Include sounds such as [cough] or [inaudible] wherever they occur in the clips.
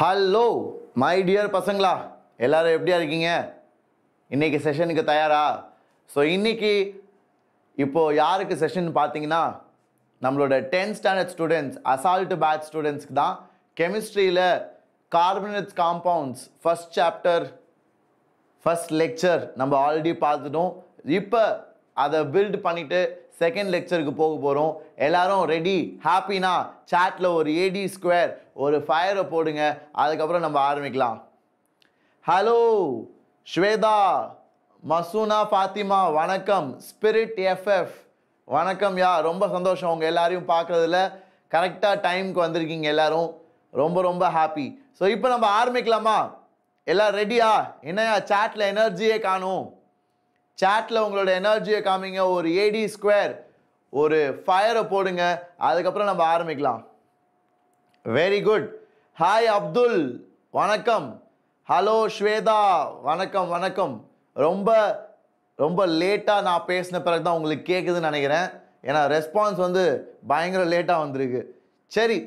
Hello my dear பசங்களா எல்லாரும் எப்படியா இருக்கீங்க? இன்னைக்கு செஷனுக்கு தயாரா? ஸோ இன்னைக்கு இப்போ யாருக்கு செஷன் பார்த்தீங்கன்னா நம்மளோட tenth standard students assault batch ஸ்டூடெண்ட்ஸ்க்கு தான் கெமிஸ்ட்ரியில் carbonates compounds first chapter first lecture நம்ம ஆல்ரெடி பார்த்துட்டோம். இப்போ அதை பில்ட் பண்ணிவிட்டு செகண்ட் லெக்சருக்கு போக போகிறோம் எல்லாரும் ரெடி ஹாப்பினா சாட்டில் ஒரு ஏடி ஸ்கொயர் ஒரு ஃபயரை போடுங்க. அதுக்கப்புறம் நம்ம ஆரம்பிக்கலாம். ஹலோ ஸ்வேதா மசூனா ஃபாத்திமா வணக்கம். ஸ்பிரிட் எஃப்எஃப் வணக்கம் யா? ரொம்ப சந்தோஷம் உங்கள் எல்லாரையும் பார்க்குறதுல. கரெக்டாக டைம்க்கு வந்திருக்கீங்க எல்லாரும். ரொம்ப ரொம்ப ஹாப்பி ஸோ இப்போ நம்ம ஆரம்பிக்கலாமா? எல்லாம் ரெடியா என்னையா சாட்டில் எனர்ஜியே காணும். சாட்டில் உங்களோட எனர்ஜியை காமிங்க. ஒரு ஏடி ஸ்கொயர் ஒரு ஃபயரை போடுங்க. அதுக்கப்புறம் நம்ம ஆரம்பிக்கலாம். வெரி குட் ஹாய் அப்துல் வணக்கம். ஹலோ ஸ்வேதா வணக்கம் வணக்கம். ரொம்ப ரொம்ப லேட்டாக நான் பேசின பிறகு தான் உங்களுக்கு கேட்குதுன்னு நினைக்கிறேன். ஏன்னா ரெஸ்பான்ஸ் வந்து பயங்கர லேட்டாக வந்திருக்கு. சரி.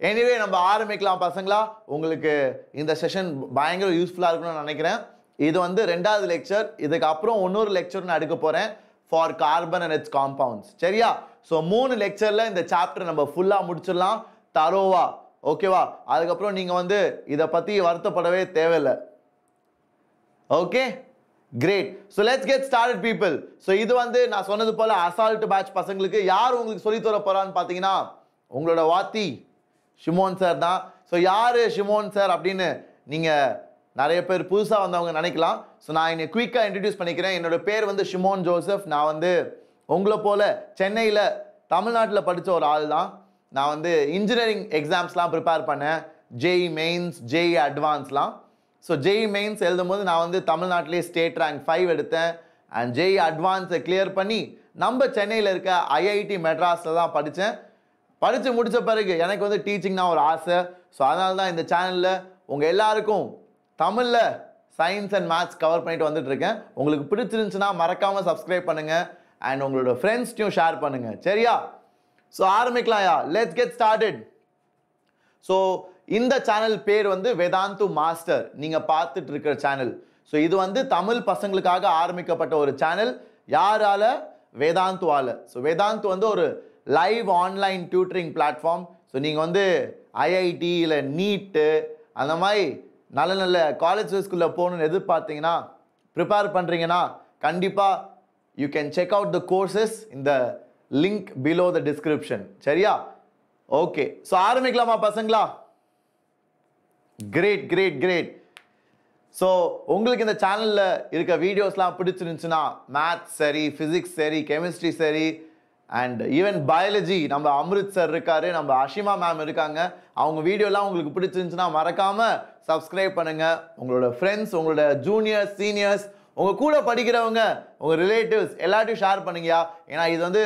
எனிவே நம்ம ஆரம்பிக்கலாம் பசங்களா. உங்களுக்கு இந்த செஷன் பயங்கர யூஸ்ஃபுல்லாக இருக்கும்னு நினைக்கிறேன். இது வந்து ரெண்டாவது லெக்சர் இதுக்கு அப்புறம் இன்னொரு லெக்சர் நான் எடுக்க போகிறேன் for carbon and its compounds சரியா? ஸோ மூணு லெக்சரில் இந்த சாப்டர் நம்ம ஃபுல்லாக முடிச்சிடலாம். தரோவா. ஓகேவா அதுக்கப்புறம் நீங்கள் வந்து இதை பற்றி வருத்தப்படவே தேவையில்லை. Okay great so let's get started people so இது வந்து நான் சொன்னது போல அசால்ட் பேட்ச் பசங்களுக்கு யார் உங்களுக்கு சொல்லித் தர போறான்னு பார்த்தீங்கன்னா உங்களோட வாத்தி ஷிமோன் சார் தான். ஸோ யார் ஷிமோன் சார் அப்படின்னு நீங்கள் நிறைய பேர் புதுசாக வந்தவங்க நினைக்கலாம். ஸோ நான் என்னை குயிக்காக இன்ட்ரடியூஸ் பண்ணிக்கிறேன். என்னோட பேர் வந்து ஷிமோன் ஜோசப் நான் வந்து உங்களை போல் சென்னையில் தமிழ்நாட்டில் படித்த ஒரு ஆள் தான் நான் வந்து இன்ஜினியரிங் எக்ஸாம்ஸ்லாம் ப்ரிப்பேர் பண்ணேன். ஜெய் மெயின்ஸ் ஜேஇ அட்வான்ஸ்லாம் ஸோ ஜேஇ மெயின்ஸ் எழுதும்போது நான் வந்து தமிழ்நாட்டிலே ஸ்டேட் ரேங்க் ஃபைவ் எடுத்தேன். அண்ட் ஜேஇ அட்வான்ஸை கிளியர் பண்ணி நம்ம சென்னையில் இருக்க ஐஐடி மெட்ராஸில் தான் படித்தேன் படித்து முடித்த பிறகு எனக்கு வந்து டீச்சிங்னா ஒரு ஆசை. ஸோ அதனால தான் இந்த சேனலில் உங்கள் எல்லாருக்கும் தமிழில் சயின்ஸ் அண்ட் மேத்ஸ் கவர் பண்ணிட்டு வந்துட்டு இருக்கேன் உங்களுக்கு பிடிச்சிருந்துச்சுன்னா மறக்காமல் சப்ஸ்கிரைப் பண்ணுங்கள் அண்ட் உங்களோட ஃப்ரெண்ட்ஸ்டையும் ஷேர் பண்ணுங்கள் சரியா? ஸோ ஆரம்பிக்கலாம்யா லெட்ஸ் கெட் ஸ்டார்டட் ஸோ இந்த சேனல் பேர் வந்து வேதாந்து மாஸ்டர் நீங்கள் பார்த்துட்டு இருக்கிற சேனல் ஸோ இது வந்து தமிழ் பசங்களுக்காக ஆரம்பிக்கப்பட்ட ஒரு சேனல் யாரால? வேதாந்துவால ஸோ வேதாந்து வந்து ஒரு live online tutoring platform so நீங்கள் வந்து ஐஐடி இல்லை நீட்டு அந்த மாதிரி நல்ல நல்ல காலேஜ் ஸ்கூலில் போகணுன்னு எதிர்பார்த்தீங்கன்னா ப்ரிப்பேர் பண்ணுறீங்கன்னா கண்டிப்பாக you can check out the courses இந்த லிங்க் பிலோ த டிஸ்கிரிப்ஷன் சரியா? ஓகே ஸோ ஆரம்பிக்கலாமா பசங்களா? கிரேட் கிரேட் கிரேட் ஸோ உங்களுக்கு இந்த சேனலில் இருக்க வீடியோஸ்லாம் பிடிச்சிருந்துச்சுன்னா மேத்ஸ் சரி ஃபிசிக்ஸ் சரி கெமிஸ்ட்ரி சரி அண்ட் ஈவன் பயாலஜி நம்ம அம்ரித் சார் இருக்காரு நம்ம அஷிமா மேம் இருக்காங்க. அவங்க வீடியோலாம் உங்களுக்கு பிடிச்சிருந்துச்சுன்னா மறக்காமல் சப்ஸ்கிரைப் பண்ணுங்க. உங்களோட ஃப்ரெண்ட்ஸ் உங்களோட ஜூனியர்ஸ் சீனியர்ஸ் உங்கள் கூட படிக்கிறவங்க உங்கள் ரிலேட்டிவ்ஸ் எல்லாத்தையும் ஷேர் பண்ணுங்கயா ஏன்னா இது வந்து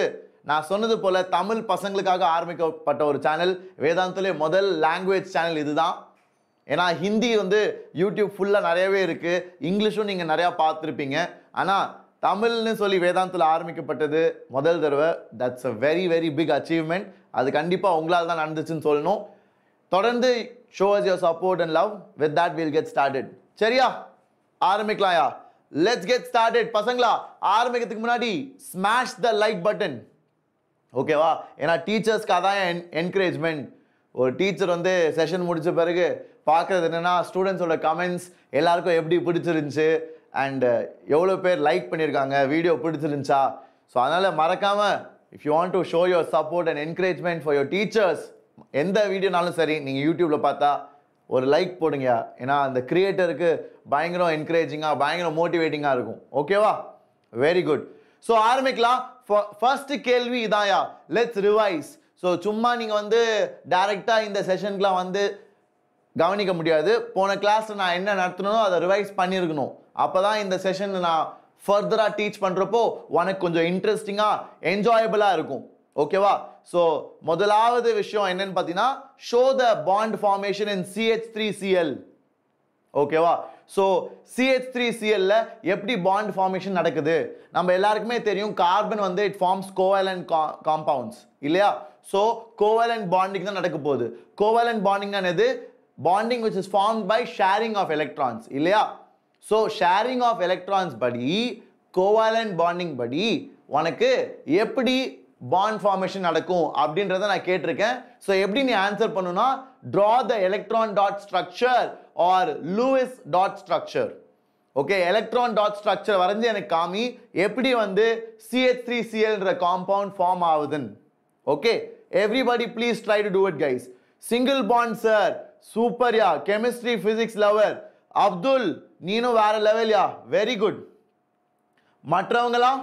நான் சொன்னது போல் தமிழ் பசங்களுக்காக ஆரம்பிக்கப்பட்ட ஒரு சேனல் வேதாந்தத்துலேயே முதல் லாங்குவேஜ் சேனல் இதுதான். ஏன்னா ஹிந்தி வந்து யூடியூப் ஃபுல்லாக நிறையவே இருக்குது இங்கிலீஷும் நீங்கள் நிறையா பார்த்துருப்பீங்க. ஆனால் தமிழ்னு சொல்லி வேதாந்தில் ஆரம்பிக்கப்பட்டது முதல் தடவை. That's a very very big achievement அது கண்டிப்பாக உங்களால் தான் நடந்துச்சுன்னு சொல்லணும். தொடர்ந்து show us your support and love with that will get started சரியா? ஆரம்பிக்கலாம்யா. லெட்ஸ் கெட் ஸ்டார்டட் பசங்களா ஆரம்பிக்கிறதுக்கு முன்னாடி ஸ்மாஷ் த லைக் பட்டன் ஓகேவா? ஏன்னா டீச்சர்ஸ்க்கு அதான் என் என்கரேஜ்மெண்ட் ஒரு டீச்சர் வந்து செஷன் முடித்த பிறகு பார்க்குறது என்னென்னா ஸ்டூடெண்ட்ஸோட கமெண்ட்ஸ் எல்லாருக்கும் எப்படி பிடிச்சிருந்துச்சு அண்டு uh, எவ்வளோ பேர் லைக் பண்ணியிருக்காங்க வீடியோ பிடிச்சிருந்துச்சா? ஸோ அதனால் மறக்காமல் if you want to show your support and encouragement for your teachers எந்த வீடியோனாலும் சரி நீங்கள் யூடியூப்பில் பார்த்தா ஒரு லைக் போடுங்க. ஏன்னா அந்த கிரியேட்டருக்கு பயங்கரம் என்கரேஜிங்காக பயங்கரம் மோட்டிவேட்டிங்காக இருக்கும். ஓகேவா வெரி குட் ஸோ ஆரம்பிக்கலாம். ஃபர்ஸ்ட் கேள்வி இதாயா? லெட்ஸ் ரிவைஸ் ஸோ சும்மா நீங்கள் வந்து டைரெக்டாக இந்த செஷனுக்குலாம் வந்து கவனிக்க முடியாது. போன கிளாஸில் நான் என்ன நடத்தணும் அதை ரிவைஸ் பண்ணியிருக்கணும் அப்போ தான் இந்த செஷன் நான் ஃபர்தராக டீச் பண்ணுறப்போ உனக்கு கொஞ்சம் இன்ட்ரெஸ்டிங்காக என்ஜாயபிளாக இருக்கும். ஓகேவா ஸோ முதலாவது விஷயம் என்னன்னு பார்த்தீங்கன்னா show the bond formation in C H three C L ஓகேவா ஸோ சிஹெச் த்ரீ சிஎல்ல எப்படி பாண்ட் ஃபார்மேஷன் நடக்குது? நம்ம எல்லாருக்குமே தெரியும் கார்பன் வந்து இட் ஃபார்ம்ஸ் கோவலண்ட் காம்பவுண்ட்ஸ் இல்லையா? ஸோ கோவலண்ட் பாண்டிங் தான் நடக்க போகுது. கோவலண்ட் பாண்டிங் என்னது? Bonding which is form by sharing of electrons இல்லையா? ஸோ ஷேரிங் ஆஃப் எலக்ட்ரான்ஸ் படி கோவாலண்ட் பாண்டிங் படி உனக்கு எப்படி பாண்ட் ஃபார்மேஷன் நடக்கும் அப்படின்றத நான் கேட்டிருக்கேன். ஸோ எப்படி நீ ஆன்சர் பண்ணுனா draw the electron dot structure or Lewis dot structure okay electron dot structure வரைஞ்சி எனக்கு காமி எப்படி வந்து சிஹெச் த்ரீ சிஎல்ன்ற காம்பவுண்ட் ஃபார்ம் ஆகுதுன்னு okay everybody please try to do it guys single bond sir super yeah chemistry physics lover Abdul நீனும் வேற level யா வெரி குட் மற்றவங்களாம்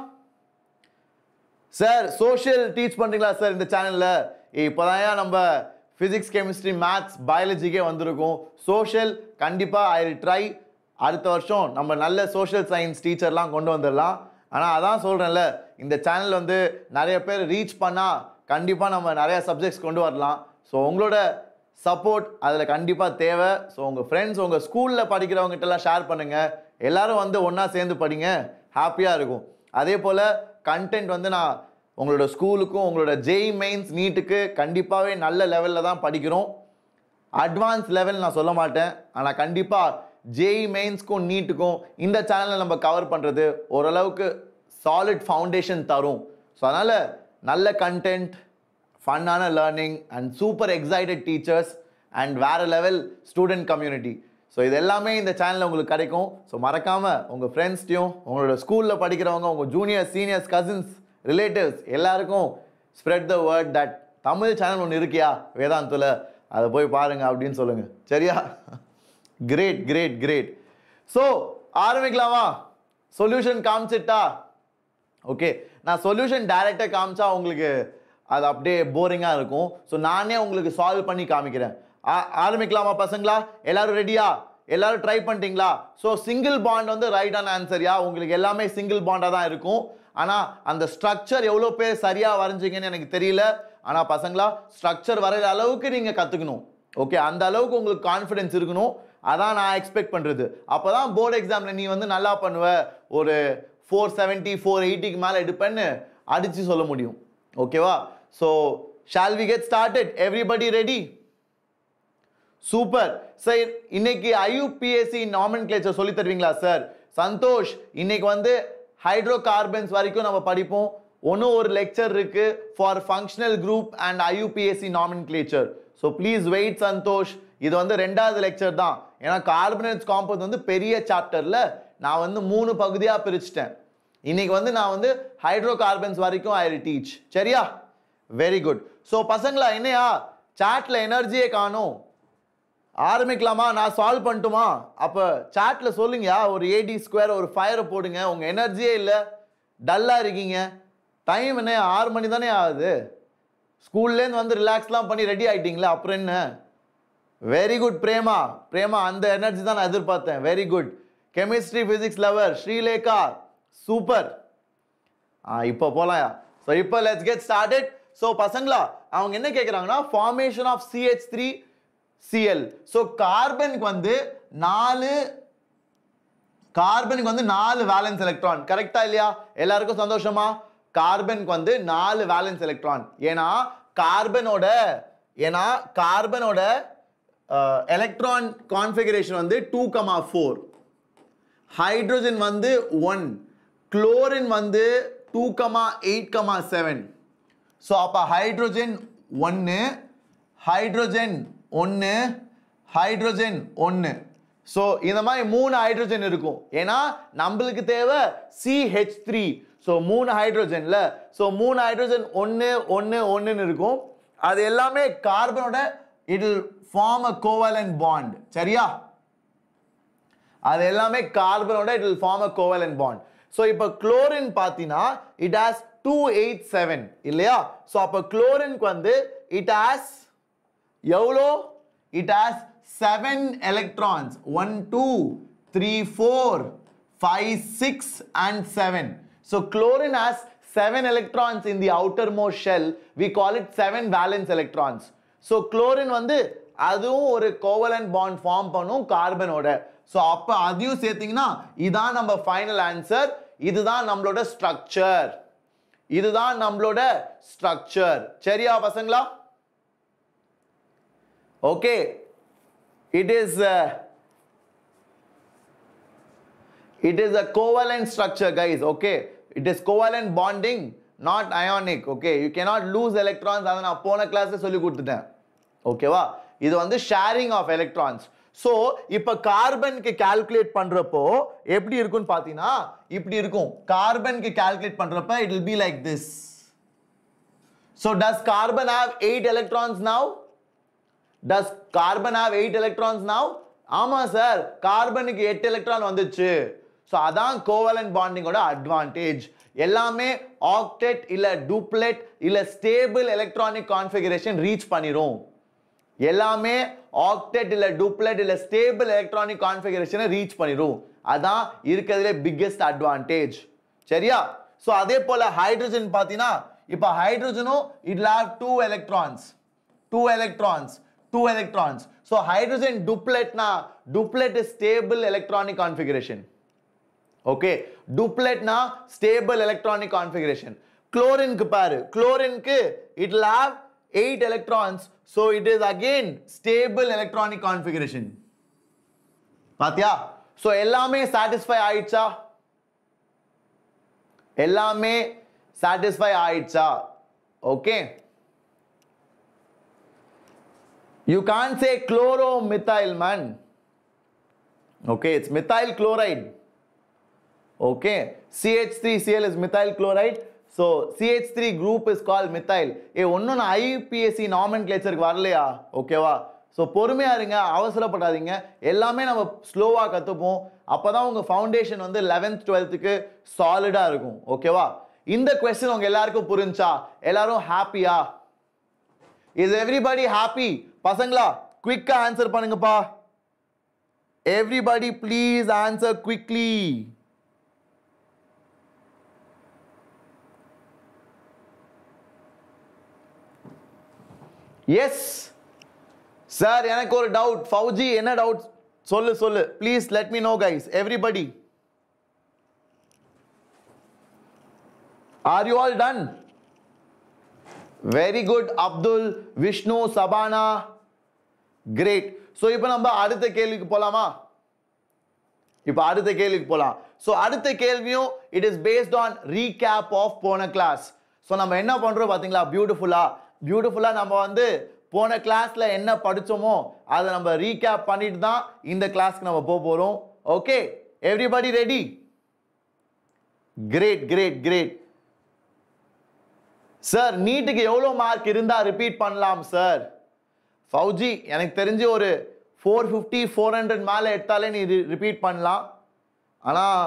சார் சோஷியல் டீச் பண்ணுறீங்களா சார் இந்த சேனலில் இப்போதான் நம்ம ஃபிசிக்ஸ் கெமிஸ்ட்ரி மேத்ஸ் பயாலஜிக்கே வந்திருக்கும். சோஷியல் கண்டிப்பாக ஐ ட்ரை அடுத்த வருஷம் நம்ம நல்ல சோஷியல் சயின்ஸ் டீச்சர்லாம் கொண்டு வந்துடலாம். ஆனால் அதான் சொல்கிறேன்ல இந்த சேனல் வந்து நிறைய பேர் ரீச் பண்ணால் கண்டிப்பாக நம்ம நிறைய சப்ஜெக்ட்ஸ் கொண்டு வரலாம். ஸோ உங்களோட சப்போர்ட் அதில் கண்டிப்பாக தேவை. ஸோ உங்கள் ஃப்ரெண்ட்ஸ் உங்கள் ஸ்கூலில் படிக்கிறவங்ககிட்டலாம் ஷேர் பண்ணுங்கள் எல்லாரும் வந்து ஒன்றா சேர்ந்து படிங்க. ஹாப்பியாக இருக்கும். அதே போல் கண்டென்ட் வந்து நான் உங்களோட ஸ்கூலுக்கும் உங்களோட ஜெய் மெயின்ஸ் நீட்டுக்கு கண்டிப்பாகவே நல்ல லெவலில் தான் படிக்கிறோம். அட்வான்ஸ் லெவல் நான் சொல்ல மாட்டேன். ஆனால் கண்டிப்பாக ஜெய் மெயின்ஸ்க்கும் நீட்டுக்கும் இந்த சேனலில் நம்ம கவர் பண்ணுறது ஓரளவுக்கு சாலிட் ஃபவுண்டேஷன் தரும். ஸோ அதனால் நல்ல content ஃபன்னான learning and super excited teachers and வேறு லெவல் ஸ்டூடெண்ட் கம்யூனிட்டி ஸோ இது எல்லாமே இந்த சேனலில் உங்களுக்கு கிடைக்கும். ஸோ மறக்காமல் உங்கள் ஃப்ரெண்ட்ஸ்டையும் உங்களோட ஸ்கூலில் படிக்கிறவங்க உங்கள் ஜூனியர்ஸ் சீனியர்ஸ் கசின்ஸ் ரிலேட்டிவ்ஸ் எல்லாருக்கும் spread the word that Tamil channel ஒன்று இருக்கியா? வேதாந்தில் அதை போய் பாருங்கள் அப்படின்னு சொல்லுங்கள் சரியா? கிரேட் கிரேட் கிரேட் ஸோ ஆரம்பிக்கலாமா? சொல்யூஷன் காமிச்சிட்டா? ஓகே நான் சொல்யூஷன் டைரெக்டாக காமிச்சா உங்களுக்கு அது அப்படியே போரிங்காக இருக்கும். ஸோ நானே உங்களுக்கு சால்வ் பண்ணி காமிக்கிறேன். ஆரம்பிக்கலாமா பசங்களா? எல்லாரும் ரெடியா எல்லாரும் ட்ரை பண்ணிட்டீங்களா? ஸோ சிங்கிள் பாண்ட் வந்து ரைட்டான ஆன்சரியா உங்களுக்கு எல்லாமே சிங்கிள் பாண்டாக தான் இருக்கும். ஆனால் அந்த ஸ்ட்ரக்சர் எவ்வளோ பேர் சரியாக வரைஞ்சிங்கன்னு எனக்கு தெரியல. ஆனால் பசங்களா ஸ்ட்ரக்சர் வரைகிற அளவுக்கு நீங்கள் கற்றுக்கணும் ஓகே அந்த அளவுக்கு உங்களுக்கு கான்ஃபிடன்ஸ் இருக்கணும். அதான் நான் எக்ஸ்பெக்ட் பண்ணுறது அப்போ தான் போர்டு எக்ஸாமில் நீ வந்து நல்லா பண்ணுவ. ஒரு ஃபோர் செவன்ட்டி ஃபோர் எயிட்டிக்கு மேலே எடுப்பேன்னு அடித்து சொல்ல முடியும். ஓகேவா so shall we get started everybody ready super. Sir இன்னைக்கு ஐயூபிஎஸ்சி நாமின் கிளேச்சர் சொல்லி தருவீங்களா சார் சந்தோஷ் இன்னைக்கு வந்து ஹைட்ரோ கார்பன்ஸ் வரைக்கும் நம்ம படிப்போம். ஒன்றும் ஒரு லெக்சர் இருக்கு for functional group and IUPAC nomenclature so please wait Santhosh. இது வந்து ரெண்டாவது லெக்சர் தான். ஏன்னா கார்பனேட்ஸ் காம்பவுண்ட் வந்து பெரிய சாப்டர்ல நான் வந்து மூணு பகுதியாக பிரிச்சிட்டேன். இன்னைக்கு வந்து நான் வந்து ஹைட்ரோ கார்பன்ஸ் வரைக்கும் ஐ டீச் சரியா? வெரி குட் ஸோ பசங்களா என்னையா? சாட்ல எனர்ஜியே காணும். ஆரம்பிக்கலாமா? நான் சால்வ் பண்ணட்டுமா? அப்போ சாட்டில் சொல்லுங்கயா ஒரு ஏடி ஸ்கொயர் ஒரு ஃபயரை போடுங்க. உங்கள் எனர்ஜியே இல்லை. டல்லாக இருக்கீங்க. டைம் என்ன? ஆறு மணி தானே ஆகுது. ஸ்கூல்லேருந்து வந்து ரிலாக்ஸ்லாம் பண்ணி ரெடி ஆகிட்டீங்களா அப்புறம் என்ன? Very good Prema. பிரேமா அந்த எனர்ஜி தான் நான் எதிர்பார்த்தேன். Very good chemistry physics lover Srilekha. Super ஆ இப்போ போகலாம் ஸோ இப்போ லெட்ஸ் கெட் ஸ்டார்டட் ஸோ பசங்களா அவங்க என்ன கேட்குறாங்கன்னா formation of CH three CL so கார்பனுக்கு வந்து நாலு கார்பனுக்கு வந்து நாலு வேலன்ஸ் எலக்ட்ரான் கரெக்டா இல்லையா? எல்லாருக்கும் சந்தோஷமா? கார்பனுக்கு வந்து நாலு வேலன்ஸ் எலக்ட்ரான் ஏன்னா கார்பனோட ஏன்னா கார்பனோட எலக்ட்ரான் கான்ஃபிகரேஷன் வந்து டூ கமா ஃபோர் ஹைட்ரோஜன் வந்து ஒன் குளோரின் வந்து two comma eight comma seven so அப்போ ஹைட்ரோஜன் ஒன்று ஹைட்ரோஜன் ஒன்று ஹைட்ரஜன் ஒன்று ஸோ இந்த மாதிரி மூணு ஹைட்ரஜன் இருக்கும். ஏன்னா நம்மளுக்கு தேவை சிஹெச் த்ரீ ஸோ மூணு ஹைட்ரஜன்ல ஸோ மூணு ஹைட்ரஜன் ஒன்று ஒன்று ஒன்றுன்னு இருக்கும். அது எல்லாமே கார்பனோட it form a covalent bond சரியா? அது எல்லாமே கார்பனோட it will form a covalent bond so இப்போ குளோரின் பார்த்தீங்கன்னா it has two eight seven இல்லையா? ஸோ அப்போ குளோரின்க்கு வந்து இட் ஹாஸ் எவ்வளோ it has seven electrons one two three four five six and seven so chlorine has seven electrons in the outermost shell we call it seven valence electrons so chlorine வந்து அதுவும் ஒரு Kovalan bond form பண்ணும் கார்பனோட so அப்போ அதையும் சேர்த்தீங்கன்னா இதான் நம்ம final answer இதுதான் நம்மளோட ஸ்ட்ரக்சர் இதுதான் நம்மளோட ஸ்ட்ரக்சர் சரியா பசங்களா? Okay it is it is is a structure guys okay it is is bonding not not okay you you cannot lose electrons அதை நான் போன கிளாஸ்ல சொல்லி கொடுத்துட்டேன் ஓகேவா இது வந்து ஷேரிங் ஆஃப் எலக்ட்ரான்ஸ் ஸோ இப்போ கார்பனுக்கு கால்குலேட் பண்ணுறப்போ எப்படி இருக்கும்னு பார்த்தீங்கன்னா இப்படி இருக்கும் கார்பனுக்கு கால்குலேட் பண்ணுறப்ப it will be like this so does carbon have eight electrons now does carbon have eight electrons now ஆமாம் சார் கார்பனுக்கு எட்டு எலக்ட்ரான் வந்துச்சு. ஸோ அதான் கோவலன் பாண்டிங்கோட அட்வான்டேஜ் எல்லாமே ஆக்டெட் இல்லை டூப்ளெட் இல்லை ஸ்டேபிள் எலக்ட்ரானிக் கான்ஃபிகரேஷன் ரீச் பண்ணிடும் எல்லாமே ஆக்டெட் இல்லை டூப்ளெட் இல்லை ஸ்டேபிள் எலக்ட்ரானிக் கான்ஃபிகரேஷனை ரீச் பண்ணிடும் அதான் இருக்கிறதுலே பிக்கெஸ்ட் அட்வான்டேஜ் சரியா? ஸோ அதே போல் ஹைட்ரஜன் பார்த்தீங்கன்னா இப்போ ஹைட்ரஜனும் it'll have two electrons two electrons two electrons so hydrogen duplet na duplet is stable electronic configuration okay duplet na stable electronic configuration chlorine க்கு பாரு chlorine க்கு it will have 8 electrons so it is again stable electronic configuration பாத்தியா so எல்லாமே satisfy ஆயிடுச்சா எல்லாமே satisfy ஆயிடுச்சா okay You can't say chloromethyl, man. Okay, it's methyl chloride. Okay, CH3Cl is methyl chloride. So CH3 group is called methyl. ஏ ஒன்றும் நான் IPSC நாமன்கிளேச்சருக்கு வரலையா? ஓகேவா ஸோ பொறுமையாக இருங்க அவசரப்படாதீங்க. எல்லாமே நம்ம ஸ்லோவாக கற்றுப்போம் அப்போ தான் உங்கள் ஃபவுண்டேஷன் வந்து லெவன்த் டுவெல்த்துக்கு சாலிடாக இருக்கும். ஓகேவா இந்த கொஸ்டின் உங்கள் எல்லாருக்கும் புரிஞ்சா? எல்லாரும் ஹாப்பியா இஸ் எவ்ரிபடி ஹாப்பி பசங்களா குவிக்கா ஆன்சர் பண்ணுங்கப்பா. Everybody please answer quickly yes sir எனக்கு ஒரு டவுட் ஃபவுஜி என்ன டவுட் சொல்லு சொல்லு. Please let me know guys everybody are you all done very good Abdul Vishnu Sabana great so இப்போ நம்ம அடுத்த கேள்விக்கு போகலாமா இப்போ அடுத்த கேள்விக்கு போகலாம் ஸோ அடுத்த கேள்வியும் it is based on recap of போன கிளாஸ் ஸோ நம்ம என்ன பண்ணுறோம் பார்த்தீங்களா பியூட்டிஃபுல்லாக பியூட்டிஃபுல்லாக நம்ம வந்து போன கிளாஸில் என்ன படித்தோமோ அதை நம்ம ரீகேப் பண்ணிட்டு தான் இந்த கிளாஸ்க்கு நம்ம போக போகிறோம் okay everybody ready great great great sir நீட்டுக்கு எவ்வளோ மார்க் இருந்தால் ரிப்பீட் பண்ணலாம் சார் ஃபவுஜி எனக்கு தெரிஞ்சு ஒரு ஃபோர் ஃபிஃப்டி ஃபோர் ஹண்ட்ரட் மேலே எடுத்தாலே நீ ரிப்பீட் பண்ணலாம். ஆனால்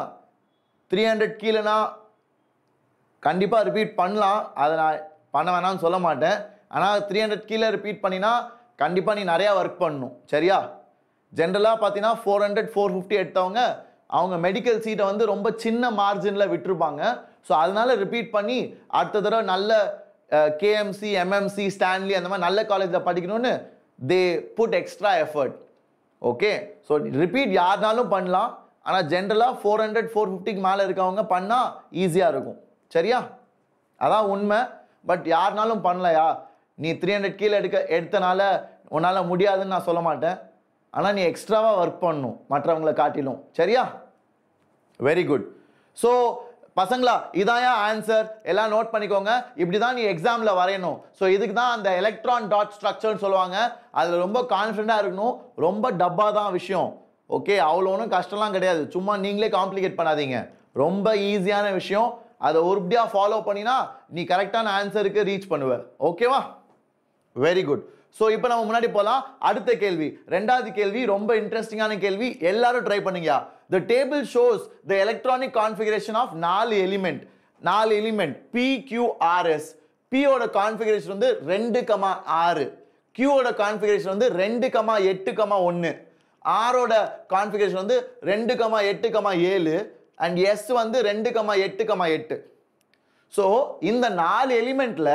த்ரீ ஹண்ட்ரட் கீழேனா கண்டிப்பாக ரிப்பீட் பண்ணலாம். அதை நான் பண்ண வேணாம்னு சொல்ல மாட்டேன். ஆனால் த்ரீ ஹண்ட்ரட் கீழே ரிப்பீட் பண்ணினா கண்டிப்பாக நீ நிறையா ஒர்க் பண்ணணும். சரியா? ஜென்ரலாக பார்த்தீங்கன்னா ஃபோர் ஹண்ட்ரட் ஃபோர் ஃபிஃப்டி எடுத்தவங்க அவங்க மெடிக்கல் சீட்டை வந்து ரொம்ப சின்ன மார்ஜினில் விட்டுருப்பாங்க. ஸோ அதனால ரிப்பீட் பண்ணி அடுத்த தடவை நல்ல கேஎம்சி எம்எம்சி ஸ்டான்லி அந்த மாதிரி நல்ல காலேஜில் படிக்கணும்னு they put extra effort okay so repeat யாருனாலும் பண்ணலாம். ஆனால் ஜென்ரலாக ஃபோர் ஹண்ட்ரட் ஃபோர் ஃபிஃப்டிக்கு மேலே இருக்கவங்க பண்ணால் ஈஸியாக இருக்கும். சரியா? அதான் உண்மை. பட் யாருனாலும் பண்ணலையா? நீ த்ரீ ஹண்ட்ரட் கீழே எடுக்க எடுத்தனால உன்னால் முடியாதுன்னு நான் சொல்ல மாட்டேன். ஆனால் நீ எக்ஸ்ட்ராவாக ஒர்க் பண்ணணும். மற்றவங்களை காட்டிலும். சரியா? வெரி குட் ஸோ பசங்களா இதான் ஆன்சர் எல்லாம் நோட் பண்ணிக்கோங்க. இப்படி தான் நீ எக்ஸாமில் வரையணும். ஸோ இதுக்கு தான் அந்த எலக்ட்ரான் டாட் ஸ்ட்ரக்சர்னு சொல்லுவாங்க. அதில் ரொம்ப கான்ஃபிடென்ட்டாக இருக்கணும். ரொம்ப டப்பா தான் விஷயம். ஓகே அவ்வளோ ஒன்றும் கஷ்டம்லாம் கிடையாது. சும்மா நீங்களே காம்ப்ளிகேட் பண்ணாதீங்க. ரொம்ப ஈஸியான விஷயம். அதை உருப்படியாக ஃபாலோ பண்ணினா நீ கரெக்டான ஆன்சருக்கு ரீச் பண்ணுவ. ஓகேவா வெரி குட் ஸோ இப்போ நம்ம முன்னாடி போகலாம் அடுத்த கேள்வி. ரெண்டாவது கேள்வி ரொம்ப இன்ட்ரெஸ்டிங்கான கேள்வி. எல்லாரும் ட்ரை பண்ணுங்கயா the table shows the electronic configuration of நாலு எலிமெண்ட் நாலு element P Q R S பியோட கான்ஃபிகரேஷன் வந்து ரெண்டு கமா ஆறு கியூவோட கான்ஃபிகரேஷன் வந்து ரெண்டு கமா எட்டு கமா ஒன்று ஆரோட கான்ஃபிகரேஷன் வந்து ரெண்டு கமா எட்டு கமா ஏழு. அண்ட் எஸ் வந்து ரெண்டு கமா எட்டு கமா எட்டு. ஸோ இந்த நாலு எலிமெண்ட்டில்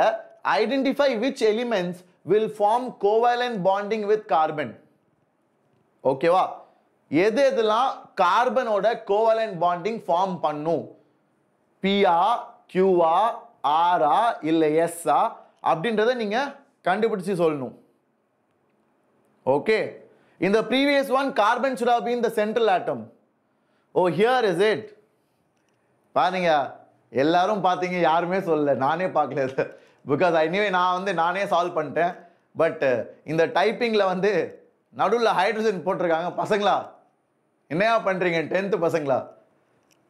identify which elements will form covalent bonding with carbon ஓகேவா எது எதெல்லாம் கார்பனோட கோவலன் பாண்டிங் ஃபார்ம் பண்ணும்? பிஆ கியூவா ஆரா இல்லை எஸ்ஸா அப்படின்றத நீங்கள் கண்டுபிடிச்சு சொல்லணும். ஓகே இந்த previous one carbon carbon should have been the central atom. Oh, here பாருங்க எல்லாரும் பார்த்தீங்க யாருமே சொல்லல. நானே பார்க்கல இது. பிகாஸ் ஐனிவே நான் வந்து நானே சால்வ் பண்ணிட்டேன். பட் இந்த டைப்பிங்கில் வந்து நடுவில் ஹைட்ரஜன் போட்டிருக்காங்க பசங்களா? என்னையா பண்ணுறீங்க டென்த்து பசங்களா?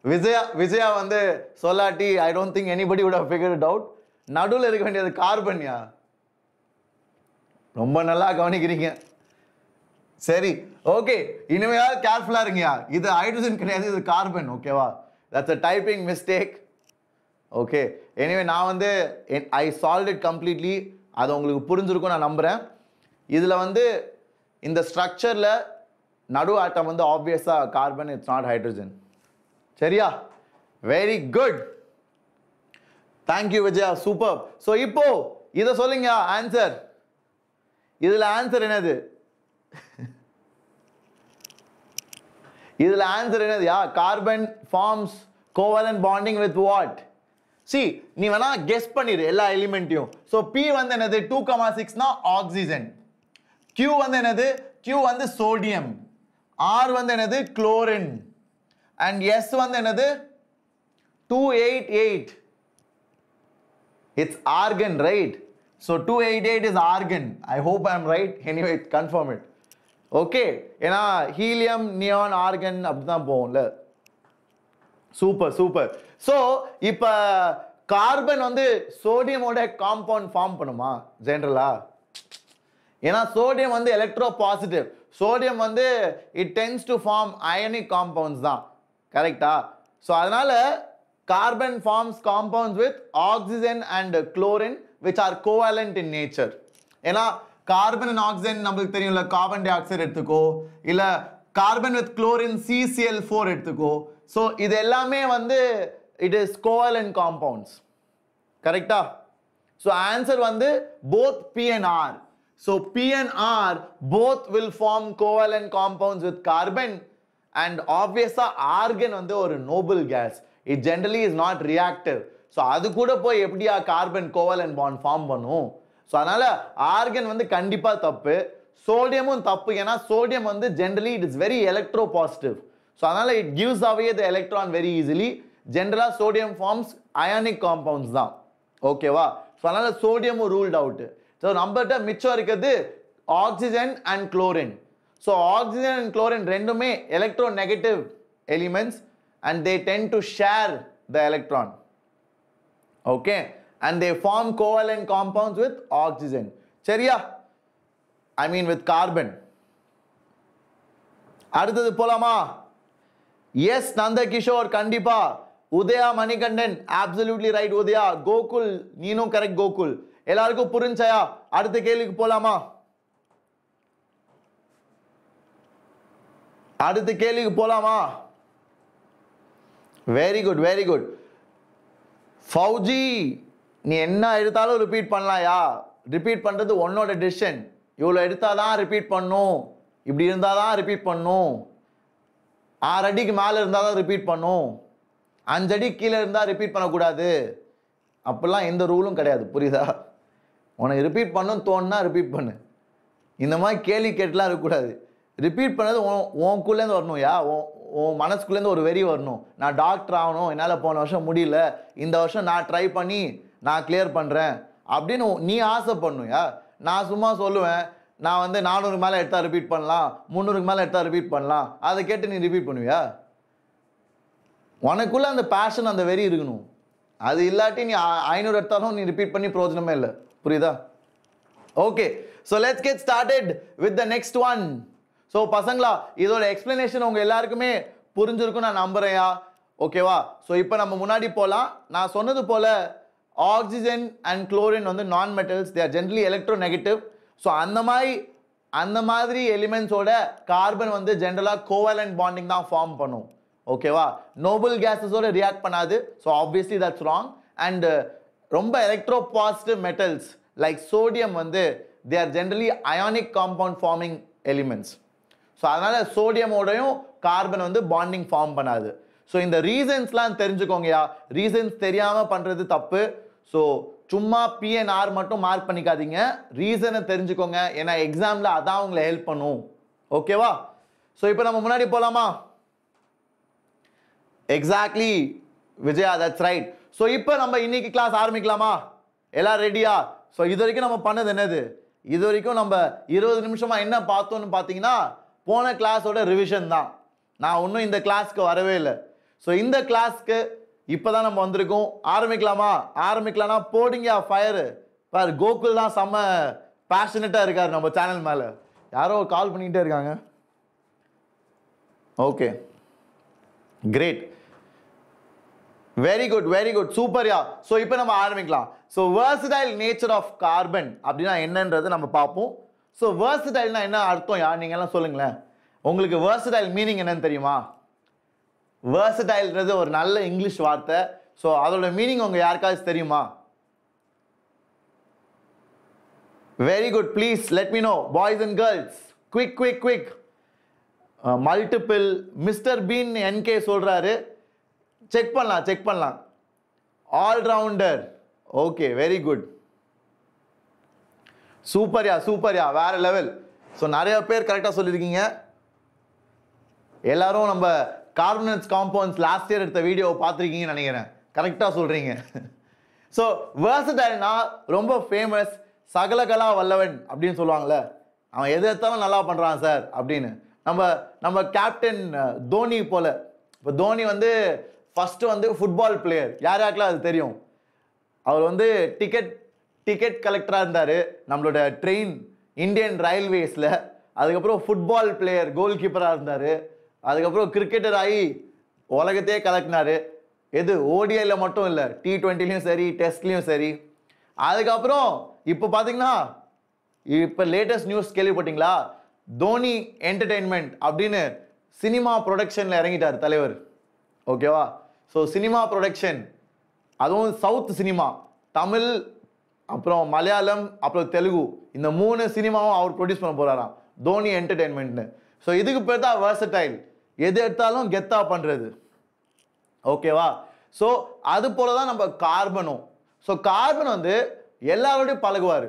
விஜயா விஜயா வந்து சொல்லாட்டி I don't think anybody would figure figured out நடுவில் இருக்க வேண்டியது கார்பன்யா? ரொம்ப நல்லா கவனிக்கிறீங்க. சரி ஓகே இனிமேல் கேர்ஃபுல்லாக இருங்கயா இது ஹைட்ரஜன் கிடையாது இது கார்பன் ஓகேவா that's a typing mistake okay anyway நான் வந்து ஐ சால்வ் இட் கம்ப்ளீட்லி அது உங்களுக்கு புரிஞ்சிருக்கும் நான் நம்புகிறேன் இதில் வந்து இந்த ஸ்ட்ரக்சரில் நடு ஆட்டம் வந்து ஆப்வியஸாக கார்பன் இட்ஸ் நாட் ஹைட்ரஜன் சரியா? Very good thank you Vijaya super so இப்போ இதை சொல்லுங்க ஆன்சர் இதில் ஆன்சர் என்னது? [laughs] இதில் ஆன்சர் என்னது? Yeah carbon forms covalent bonding with what see நீ வேணா கெஸ் பண்ணிடு எல்லா எலிமெண்ட்டையும் ஸோ பி வந்து என்னது? டூ கமா சிக்ஸ்னா ஆக்சிஜன் கியூ வந்து என்னது? கியூ வந்து சோடியம் ஆர் வந்து என்னது? குளோரின் அண்ட் எஸ் வந்து என்னது? Two eight eight it's It's argon, eight So 288 is argon. I I I'm right. Anyway, confirm it okay ஏன்னா ஹீலியம் நியான் ஆர்கன் அப்படி தான் போகும்ல. சூப்பர் சூப்பர் ஸோ இப்போ கார்பன் வந்து சோடியமோட காம்பவுண்ட் ஃபார்ம் பண்ணுமா? ஜென்ரலா ஏன்னா சோடியம் வந்து எலக்ட்ரோ பாசிட்டிவ் சோடியம் வந்து it tends to form ionic compounds தான். கரெக்டா ஸோ அதனால carbon forms compounds with oxygen and chlorine which are covalent in nature ஏன்னா கார்பன் அண்ட் ஆக்சிஜன் நம்மளுக்கு தெரியும்ல கார்பன் டை ஆக்சைடு எடுத்துக்கோ இல்லை carbon with chlorine C C L four எடுத்துக்கோ. So இது எல்லாமே வந்து இட் இஸ் கோவலண்ட் காம்பவுண்ட்ஸ் கரெக்டா ஸோ ஆன்சர் வந்து both P So P so R both will both will form covalent compounds with carbon and ஆப்வியஸாக argon வந்து ஒரு noble gas it generally is not reactive so அது கூட போய் எப்படியா carbon covalent bond form பண்ணும்? So அதனால ஆர்கன் வந்து கண்டிப்பாக தப்பு. சோடியமும் தப்பு. ஏன்னா சோடியம் வந்து generally it is very electropositive so அதனால it gives away the electron very easily ஜென்ரலாக சோடியம் ஃபார்ம்ஸ் அயானிக் காம்பவுண்ட்ஸ் தான். ஓகேவா ஸோ அதனால சோடியமும் ரூல்ட் அவுட்டு ஸோ நம்மகிட்ட மிச்சம் இருக்கிறது oxygen and chlorine so oxygen and chlorine ரெண்டுமே electronegative elements and they tend to share the electron okay and they form covalent compounds with oxygen சரியா? I mean with carbon அடுத்தது போலாமா? Yes Nandakishore கண்டிப்பா. Udaya Manikandan absolutely right Udaya. Gokul நீனும் correct Gokul. எல்லாருக்கும் புரிஞ்சாயா? அடுத்த கேள்விக்கு போலாமா? அடுத்த கேள்விக்கு போலாமா? Very good very good Fauji நீ என்ன எடுத்தாலும் ரிப்பீட் பண்ணலாயா ரிப்பீட் பண்ணுறது உன்னோட டிசிஷன் இவ்வளோ எடுத்தால் தான் ரிப்பீட் பண்ணும். இப்படி இருந்தால் தான் ரிப்பீட் பண்ணும். ஆறு அடிக்கு மேலே இருந்தால் தான் ரிப்பீட் பண்ணும் அஞ்சடி கீழே இருந்தால் ரிப்பீட் பண்ணக்கூடாது. அப்படிலாம் எந்த ரூலும் கிடையாது. புரியுதா? உனக்கு ரிப்பீட் பண்ணணும் தோணுனா ரிப்பீட் பண்ணு. இந்த மாதிரி கேள்வி கேட்டுலாம் இருக்கக்கூடாது. ரிப்பீட் பண்ணது உன் உனக்குள்ளேருந்து வரணும்யா உன் உன் மனசுக்குள்ளேருந்து ஒரு வெறி வரணும். நான் டாக்டர் ஆகணும். என்னால் போன வருஷம் முடியல. இந்த வருஷம் நான் ட்ரை பண்ணி நான் கிளியர் பண்ணுறேன் அப்படின்னு நீ ஆசை பண்ணுயா நான் சும்மா சொல்லுவேன். நான் வந்து நானூறுக்கு மேலே எடுத்தால் ரிப்பீட் பண்ணலாம். முந்நூறுக்கு மேலே எடுத்தால் ரிப்பீட் பண்ணலாம். அதை கேட்டு நீ ரிப்பீட் பண்ணுவியா? உனக்குள்ளே அந்த பேஷன் அந்த வெறி இருக்கணும். அது இல்லாட்டி நீ ஐநூறு எடுத்தாலும் நீ ரிப்பீட் பண்ணி பிரயோஜனமே இல்லை. புரியுதா? Okay so let's get started with the next one so பசங்களா இதோட எக்ஸ்பிளனேஷன் உங்கள் எல்லாருக்குமே புரிஞ்சிருக்கும் நான் நம்புகிறேயா ஓகேவா ஸோ இப்போ நம்ம முன்னாடி போகலாம் நான் சொன்னது போல் ஆக்சிஜன் அண்ட் குளோரின் வந்து non metals they are generally electronegative so அந்த மாதிரி அந்த மாதிரி எலிமெண்ட்ஸோட கார்பன் வந்து ஜென்ரலாக கோவலண்ட் பாண்டிங் தான் ஃபார்ம் பண்ணும். ஓகேவா நோபல் கேஸஸோட ரியாக்ட் பண்ணாது. So obviously that's wrong and ரொம்ப electropositive metals like sodium வந்து they are generally ionic compound forming elements so அதனால் சோடியமோடையும் கார்பன் வந்து பாண்டிங் ஃபார்ம் பண்ணாது. ஸோ இந்த ரீசன்ஸ்லாம் தெரிஞ்சுக்கோங்கயா ரீசன்ஸ் தெரியாமல் பண்ணுறது தப்பு. ஸோ சும்மா பிஎன்ஆர் மட்டும் மார்க் பண்ணிக்காதீங்க. ரீசனை தெரிஞ்சுக்கோங்க. ஏன்னா எக்ஸாமில் அதான் உங்களை ஹெல்ப் பண்ணும். ஓகேவா ஸோ இப்போ நம்ம முன்னாடி போகலாமா exactly Vijaya that's right so இப்போ நம்ம இன்னைக்கு கிளாஸ் ஆரம்பிக்கலாமா? எல்லாம் ரெடியா ஸோ இது வரைக்கும் நம்ம பண்ணது என்னது? இது வரைக்கும் நம்ம இருபது நிமிஷமாக என்ன பார்த்தோன்னு பார்த்தீங்கன்னா போன கிளாஸோட ரிவிஷன் தான். நான் இன்னும் இந்த கிளாஸ்க்கு வரவே இல்லை. ஸோ இந்த கிளாஸ்க்கு இப்போ தான் நம்ம வந்திருக்கோம். ஆரம்பிக்கலாமா? ஆரம்பிக்கலாம்னா போடிங்க ஃபயரு பார் கோகுல் தான் செம்ம பேஷனட்டாக இருக்கார் நம்ம சேனல் மேலே. யாரோ கால் பண்ணிக்கிட்டே இருக்காங்க. Okay great very good very good சூப்பர்யா so இப்போ நம்ம ஆரம்பிக்கலாம். So versatile nature of carbon அப்படின்னா என்னன்றது நம்ம பார்ப்போம். ஸோ versatileனா என்ன அர்த்தம் யார் நீங்கள்லாம் சொல்லுங்களேன். உங்களுக்கு versatile மீனிங் என்னன்னு தெரியுமா? Versatileன்றது ஒரு நல்ல இங்கிலீஷ் வார்த்தை. ஸோ அதோட மீனிங் உங்கள் யாருக்காச்சும் தெரியுமா? Very good please let me know boys and girls quick quick quick multiple Mister Bean என்கே சொல்கிறாரு செக் பண்ணலாம் செக் பண்ணலாம். ஆல்ரவுண்டர் ஓகே வெரி குட் சூப்பர்யா சூப்பர்யா வேற லெவல் ஸோ நிறைய பேர் கரெக்டாக சொல்லியிருக்கீங்க. எல்லாரும் நம்ம கார்பனேட்ஸ் காம்பவுண்ட்ஸ் லாஸ்ட் இயர் எடுத்த வீடியோவை பார்த்துருக்கீங்கன்னு நினைக்கிறேன். கரெக்டாக சொல்கிறீங்க ஸோ வேர்சடைல்னா ரொம்ப ஃபேமஸ் சகலகலா வல்லவன் அப்படின்னு சொல்லுவாங்கள்ல அவன் எது எடுத்தாலும் நல்லா பண்ணுறான் சார் அப்படின்னு. நம்ம நம்ம கேப்டன் தோனி போல். இப்போ தோனி வந்து ஃபஸ்ட்டு வந்து ஃபுட்பால் பிளேயர் யார் யாருக்கெலாம் அது தெரியும்? அவர் வந்து டிக்கெட் டிக்கெட் கலெக்டராக இருந்தார். நம்மளோட ட்ரெயின் இந்தியன் ரயில்வேஸில் அதுக்கப்புறம் ஃபுட்பால் பிளேயர் கோல் கீப்பராக இருந்தார். அதுக்கப்புறம் கிரிக்கெட்டர் ஆகி உலகத்தையே கலக்கினார். எது ஓடிஐயில் மட்டும் இல்லை டி ட்வெண்ட்டிலையும் சரி டெஸ்ட்லேயும் சரி. அதுக்கப்புறம் இப்போ பார்த்தீங்கன்னா இப்போ லேட்டஸ்ட் நியூஸ் கேள்விப்பட்டீங்களா? தோனி என்டர்டெயின்மெண்ட் அப்படின்னு சினிமா ப்ரொடக்ஷனில் இறங்கிட்டார் தலைவர். ஓகேவா ஸோ சினிமா ப்ரொடக்ஷன் அதுவும் சவுத் சினிமா தமிழ் அப்புறம் மலையாளம் அப்புறம் தெலுங்கு. இந்த மூணு சினிமாவும் அவர் ப்ரொடியூஸ் பண்ண போகிறாராம் தோனி என்டர்டெயின்மெண்ட்னு ஸோ இதுக்கு பேர் தான் வேர்சடைல் எது எடுத்தாலும் கெத்தா பண்ணுறது ஓகேவா ஸோ அது போல தான் நம்ம கார்பனும் ஸோ கார்பன் வந்து எல்லாரோடையும் பழகுவார்.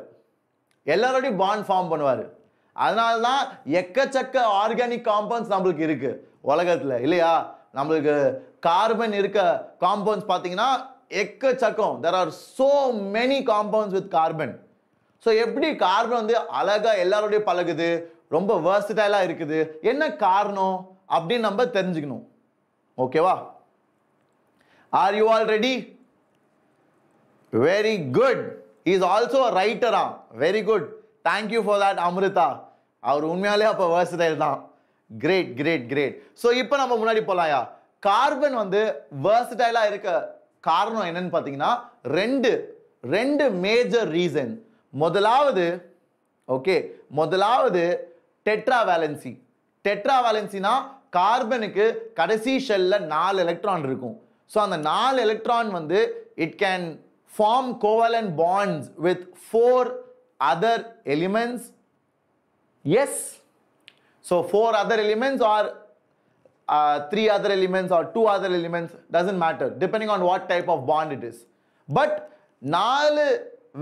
எல்லாரோடையும் பாண்ட் ஃபார்ம் பண்ணுவார். அதனால தான் எக்கச்சக்க ஆர்கானிக் காம்பவுண்ட்ஸ் நம்மளுக்கு இருக்குது உலகத்தில். இல்லையா? நம்மளுக்கு கார்பன் இருக்க காம்பவுண்ட்ஸ் பார்த்தீங்கன்னா எக்கச்சக்கம். There are so many compounds with carbon so எப்படி கார்பன் வந்து அழகாக எல்லாரோடையும் பழகுது? ரொம்ப வேர்சிட்டைலாக இருக்குது. என்ன காரணம்? அப்படின்னு நம்ம தெரிஞ்சுக்கணும். ஓகேவா are you all ready very good is also ரைட்டரா very good thank you for that Amrita அவர் உண்மையாலே அப்போ வேர்சடைல் தான். கிரேட் கிரேட் கிரேட் ஸோ இப்போ நம்ம முன்னாடி போகலாம்யா கார்பன் வந்து வேர்சடைலாக இருக்க காரணம் என்னன்னு பார்த்தீங்கன்னா ரெண்டு ரெண்டு மேஜர் ரீசன் முதலாவது ஓகே முதலாவது டெட்ரா வேலன்சி டெட்ரா வேலன்சினா கார்பனுக்கு கடைசி ஷெல்லில் நாலு எலக்ட்ரான் இருக்கும். ஸோ அந்த நாலு எலக்ட்ரான் வந்து it can form covalent bonds with four other elements yes so four other elements are uh, three other elements or two other elements doesn't matter depending on what type of bond it is. But நாலு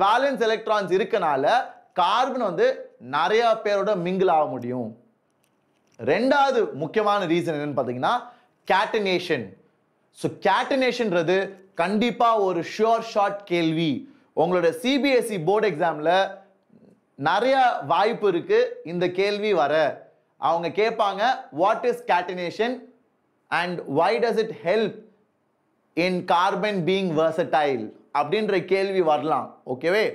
valence electrons இருக்கனால carbon வந்து நிறைய பேரோட mingle ஆக முடியும். ரெண்டாவது முக்கியமான reason என்னன்னு பார்த்தீங்கன்னா கேட்டனேஷன் ஸோ கேட்டனேஷன்றது கண்டிப்பாக ஒரு ஷுர் ஷார்ட் கேள்வி. உங்களோட சிபிஎஸ்இ போர்டு எக்ஸாமில் நிறைய வாய்ப்பு இருக்குது இந்த கேள்வி வர. அவங்க கேட்பாங்க what is catenation and why does it help in carbon being versatile? அப்படின்ற கேள்வி வரலாம் ஓகேவே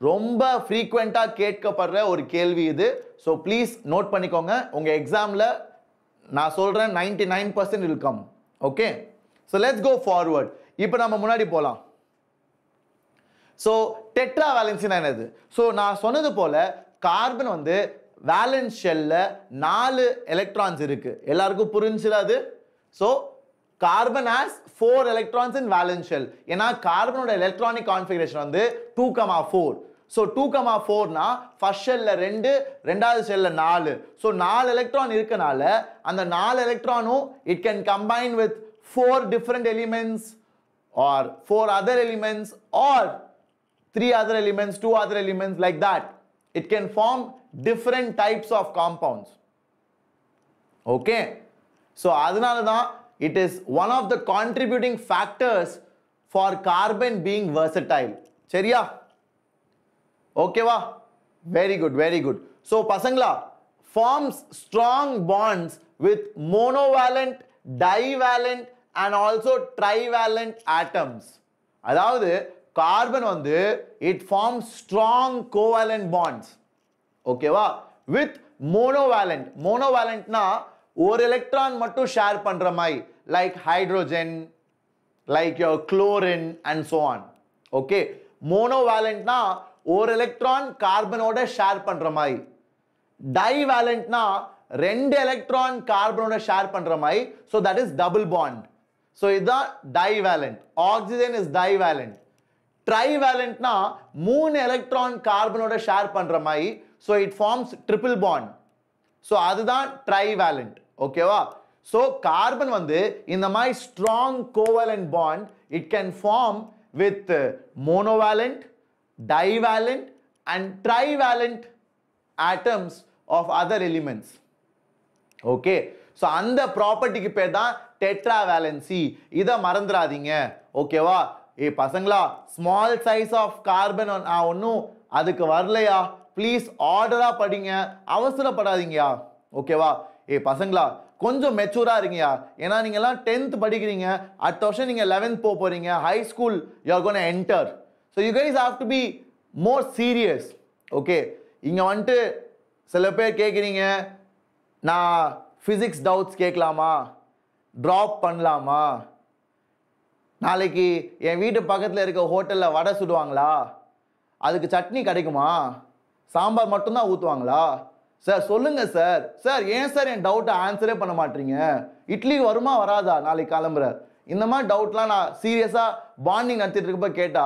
ரொம்ப ஃப்ரீக்வெண்ட்டாக கேட்கப்படுற ஒரு கேள்வி இது. ஸோ ப்ளீஸ் நோட் பண்ணிக்கோங்க. உங்கள் எக்ஸாமில் நான் சொல்கிறேன் ninety nine percent will come okay so let's go forward இப்போ நம்ம முன்னாடி போகலாம் ஸோ டெட்ரா வேலன்சினா என்னது? ஸோ நான் சொன்னது போல் கார்பன் வந்து வேலன்ஸ் ஷெல்ல நாலு எலக்ட்ரான்ஸ் இருக்கு. எல்லாருக்கும் புரிஞ்சுல அது? So carbon has four electrons in valence shell ஏன்னா கார்பனோட எலக்ட்ரானிக் கான்ஃபிகரேஷன் வந்து two comma four so two comma ஃபோர்னா first ஷெல்ல ரெண்டு ரெண்டாவது ஷெல்ல நாலு. ஸோ நாலு எலக்ட்ரான் இருக்கனால அந்த நாலு எலக்ட்ரானும் it can combine with four different elements or four other elements or three other elements two other elements like that it can form different types of compounds okay so அதனால தான் it is one of the contributing factors for carbon being versatile சரியா? ஓகேவா very good very good so பசங்களா forms strong bonds with monovalent divalent and also trivalent atoms அதாவது carbon வந்து it forms strong covalent bonds ஓகேவா with monovalent மோனோவேலண்ட்னா ஒரு electron மட்டும் share பண்ற மாதிரி. Like hydrogen like your chlorine and so on okay மோனோவேலண்ட்னா ஒரு எலக்ட்ரான் கார்பனோட ஷேர் பண்ற மாதிரி. டைவேலண்ட்னா ரெண்டு எலக்ட்ரான் கார்பனோட ஷேர் பண்ற மாதிரி. So that is double bond so இதுதான் டைவேலண்ட் ஆக்சிஜன் இஸ் டைவேலண்ட் ட்ரைவேலண்ட்னா மூணு எலக்ட்ரான் கார்பனோட ஷேர் பண்ற மாதிரி. So it forms triple bond so அதுதான் ட்ரைவேலண்ட் ஓகேவா ஸோ கார்பன் வந்து இந்த மாதிரி strong covalent bond it can form with monovalent divalent and trivalent atoms of other elements okay so அந்த ப்ராப்பர்ட்டிக்கு பேர் தான் டெட்ரா டெட்ராவேலன்சி இதை மறந்துடாதீங்க ஓகேவா ஏ பசங்களா ஸ்மால் சைஸ் ஆஃப் கார்பன் நான் ஒன்றும் அதுக்கு வரலையா? ப்ளீஸ் ஆர்டராக படிங்க. அவசரப்படாதீங்கயா ஓகேவா ஏ பசங்களா கொஞ்சம் மெச்சூராக இருங்கயா ஏன்னா நீங்கள்லாம் டென்த் படிக்கிறீங்க. அடுத்த வருஷம் நீங்கள் லெவன்த் போக போகிறீங்க high school you're gonna enter so you guys have to be more serious okay இங்கே வந்துட்டு சில பேர் கேட்குறீங்க நான் ஃபிசிக்ஸ் டவுட்ஸ் கேட்கலாமா ட்ராப் பண்ணலாமா? நாளைக்கு என் வீட்டு பக்கத்தில் இருக்க ஹோட்டலில் வடை சுடுவாங்களா? அதுக்கு சட்னி கிடைக்குமா? சாம்பார் மட்டும்தான் ஊற்றுவாங்களா சார் சொல்லுங்க சார். சார் ஏன் சார் என் டவுட்டை ஆன்சரே பண்ண மாட்டீங்க? இட்லி வருமா வராதா? நாளைக்கு கிளம்புற. இந்த மாதிரி டவுட்லாம் நான் சீரியஸாக பாண்டிங் நடத்திட்டு இருக்கப்ப கேட்டா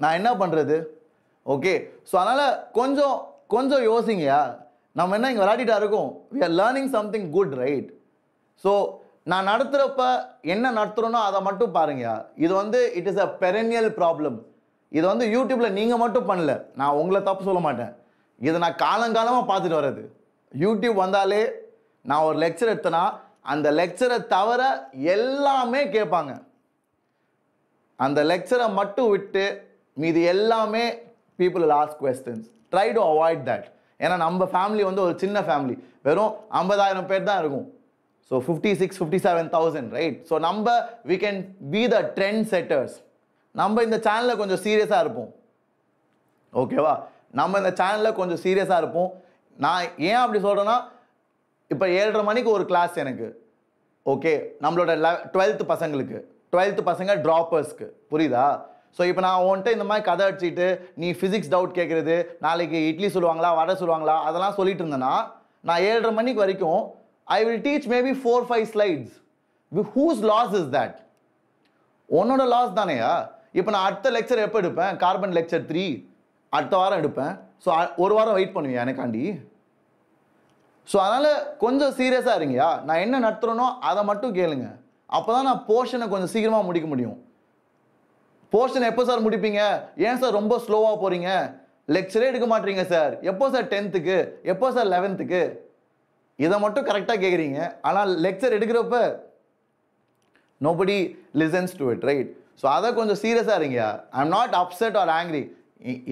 நான் என்ன பண்ணுறது ஓகே ஸோ அதனால் கொஞ்சம் கொஞ்சம் யோசிங்கயா நம்ம என்ன இங்கே விளையாடிட்டா இருக்கோம்? We are learning something good right so நான் நடத்துகிறப்ப என்ன நடத்துகிறோனோ அதை மட்டும் பாருங்கயா இது வந்து it is a perennial problem இது வந்து யூடியூப்பில் நீங்கள் மட்டும் பண்ணல. நான் உங்களை தப்பு சொல்ல மாட்டேன். இதை நான் காலங்காலமாக பார்த்துட்டு வர்றது. யூடியூப் வந்தாலே நான் ஒரு லெக்சர் எடுத்தேன்னா அந்த லெக்சரை தவிர எல்லாமே கேட்பாங்க. அந்த லெக்சரை மட்டும் விட்டு மீதி எல்லாமே people ask questions try to avoid that ஏன்னா நம்ம ஃபேமிலி வந்து ஒரு சின்ன ஃபேமிலி வெறும் ஐம்பதாயிரம் பேர் தான் இருக்கும். So fifty six fifty seven thousand right so நம்ம we can be the trendsetters நம்ம இந்த சேனலில் கொஞ்சம் சீரியஸாக இருப்போம். ஓகேவா நம்ம இந்த சேனலில் கொஞ்சம் சீரியஸாக இருப்போம். நான் ஏன் அப்படி சொல்கிறேன்னா இப்போ ஏழரை மணிக்கு ஒரு கிளாஸ் எனக்கு. ஓகே நம்மளோட லெ டுவெல்த்து பசங்களுக்கு. டுவெல்த்து பசங்க ட்ராப்பர்ஸ்க்கு புரியுதா? ஸோ இப்போ நான் உன்கிட்ட இந்த மாதிரி கதை அடிச்சுட்டு நீ ஃபிசிக்ஸ் டவுட் கேட்குறது நாளைக்கு இட்லி சொல்லுவாங்களா வடை சொல்லுவாங்களா அதெல்லாம் சொல்லிட்டு இருந்தேன்னா நான் ஏழரை மணிக்கு வரைக்கும் I will teach maybe four five slides whose loss is that உன்னோட லாஸ் தானேயா? இப்போ நான் அடுத்த லெக்சர் எப்போ எடுப்பேன்? கார்பன் லெக்சர் த்ரீ அடுத்த வாரம் எடுப்பேன். ஸோ ஒரு வாரம் வெயிட் பண்ணுவேன் எனக்காண்டி? ஸோ அதனால் கொஞ்சம் சீரியஸாக இருங்கயா நான் என்ன நடத்துகிறேனோ அதை மட்டும் கேளுங்க. அப்போ தான் நான் போர்ஷனை கொஞ்சம் சீக்கிரமாக முடிக்க முடியும். போர்ஷன் எப்போ சார் முடிப்பீங்க? ஏன் சார் ரொம்ப ஸ்லோவாக போகிறீங்க லெக்சரே எடுக்க மாட்டீங்க சார் எப்போ சார் டென்த்துக்கு எப்போ சார் லெவன்த்துக்கு இதை மட்டும் கரெக்டாக கேட்குறீங்க ஆனால் லெக்சர் எடுக்கிறப்ப nobody listens to it right so அதை கொஞ்சம் சீரியஸாக இருங்க. I am not upset or angry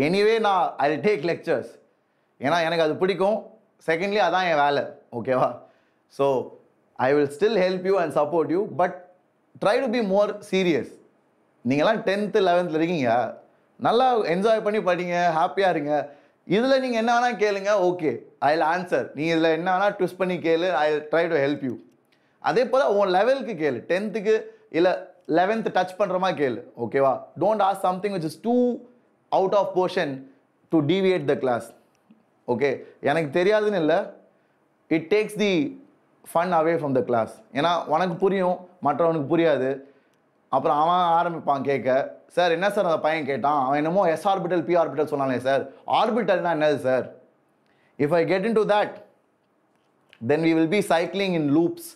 anyway நான் ஐ டேக் லெக்சர்ஸ் ஏன்னா எனக்கு அது பிடிக்கும். செகண்ட்லி அதான் என் வேலை. ஓகேவா so I will still help you and support you but try to be more serious நீங்கள்லாம் டென்த்து லெவன்த்தில் இருக்கீங்க. நல்லா என்ஜாய் பண்ணி படிங்க ஹாப்பியாக இருங்க. இதில் நீங்கள் என்ன வேணால் கேளுங்க ஓகே ஐ வில் ஆன்சர் நீ இதில் என்ன வேணால் ட்விஸ்ட் பண்ணி கேளு I try to help you அதே போல் உன் லெவலுக்கு கேளு. டென்த்துக்கு இல்லை லெவன்த் டச் பண்ணுறோமா கேளு ஓகேவா don't ask something which is too out of portion to deviate the class okay எனக்கு தெரியாதுன்னு இல்லை. It takes the fun away from the class ஏன்னா உனக்கு புரியும் மற்றவனுக்கு புரியாது. அப்புறம் அவன் ஆரம்பிப்பான் கேட்க சார் என்ன சார் அந்த பையன் கேட்டான். அவன் என்னமோ எஸ் ஆர்பிட்டல் பி ஆர்பிட்டல் சொன்னானே சார் ஆர்பிட்டல்னா என்னது sir if I get into that then we will be cycling in loops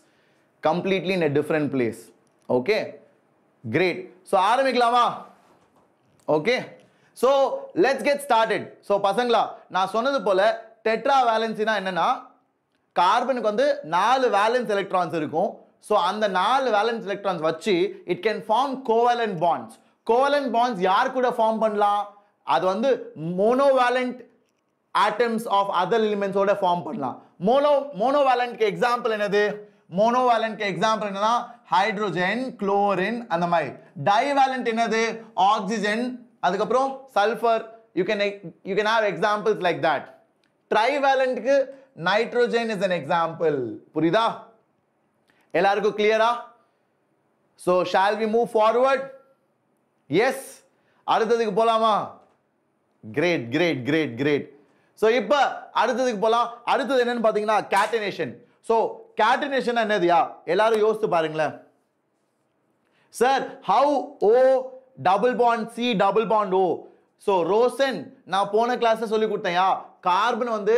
completely in a different place okay great so ஆரம்பிக்கலாமா? Okay so let's get started so பசங்களா நான் சொன்னது போல tetra வேலன்சினா என்னன்னா கார்பனுக்கு வந்து நாலு வேலன்ஸ் எலக்ட்ரான்ஸ் இருக்கும். ஸோ அந்த நாலு வேலன்ஸ் எலக்ட்ரான்ஸ் வச்சு it can form covalent bonds covalent bonds யார் கூட ஃபார்ம் பண்ணலாம்? அது வந்து மோனோவேலண்ட் ஆட்டம்ஸ் ஆஃப் அதர் எலிமெண்ட்ஸோட ஃபார்ம் பண்ணலாம். மோனோ மோனோவேலண்ட்க்கு எக்ஸாம்பிள் என்னது? மோனோவேலண்ட்க்கு எக்ஸாம்பிள் என்னன்னா ஹைட்ரோஜன் குளோரின் அந்த மாதிரி. டைவேலண்ட் என்னது? ஆக்சிஜன் அதுக்கப்புறம் sulphur you can you can have examples like that ட்ரைவேலண்ட்க்கு nitrogen is an example புரியுதா? எல்லாருக்கும் கிளியரா so shall we move forward yes அடுத்ததுக்கு போகலாமா great great great great so இப்போ அடுத்ததுக்கு போகலாம் அடுத்தது என்னன்னு பார்த்தீங்கன்னா கேட்டனேஷன் ஸோ கேட்டினேஷன் என்னதுயா? எல்லாரும் யோசித்து பாருங்களேன். Sir how O double bond C double bond O so Roshan நான் போன கிளாஸில் சொல்லி கொடுத்தேன்யா கார்பன் வந்து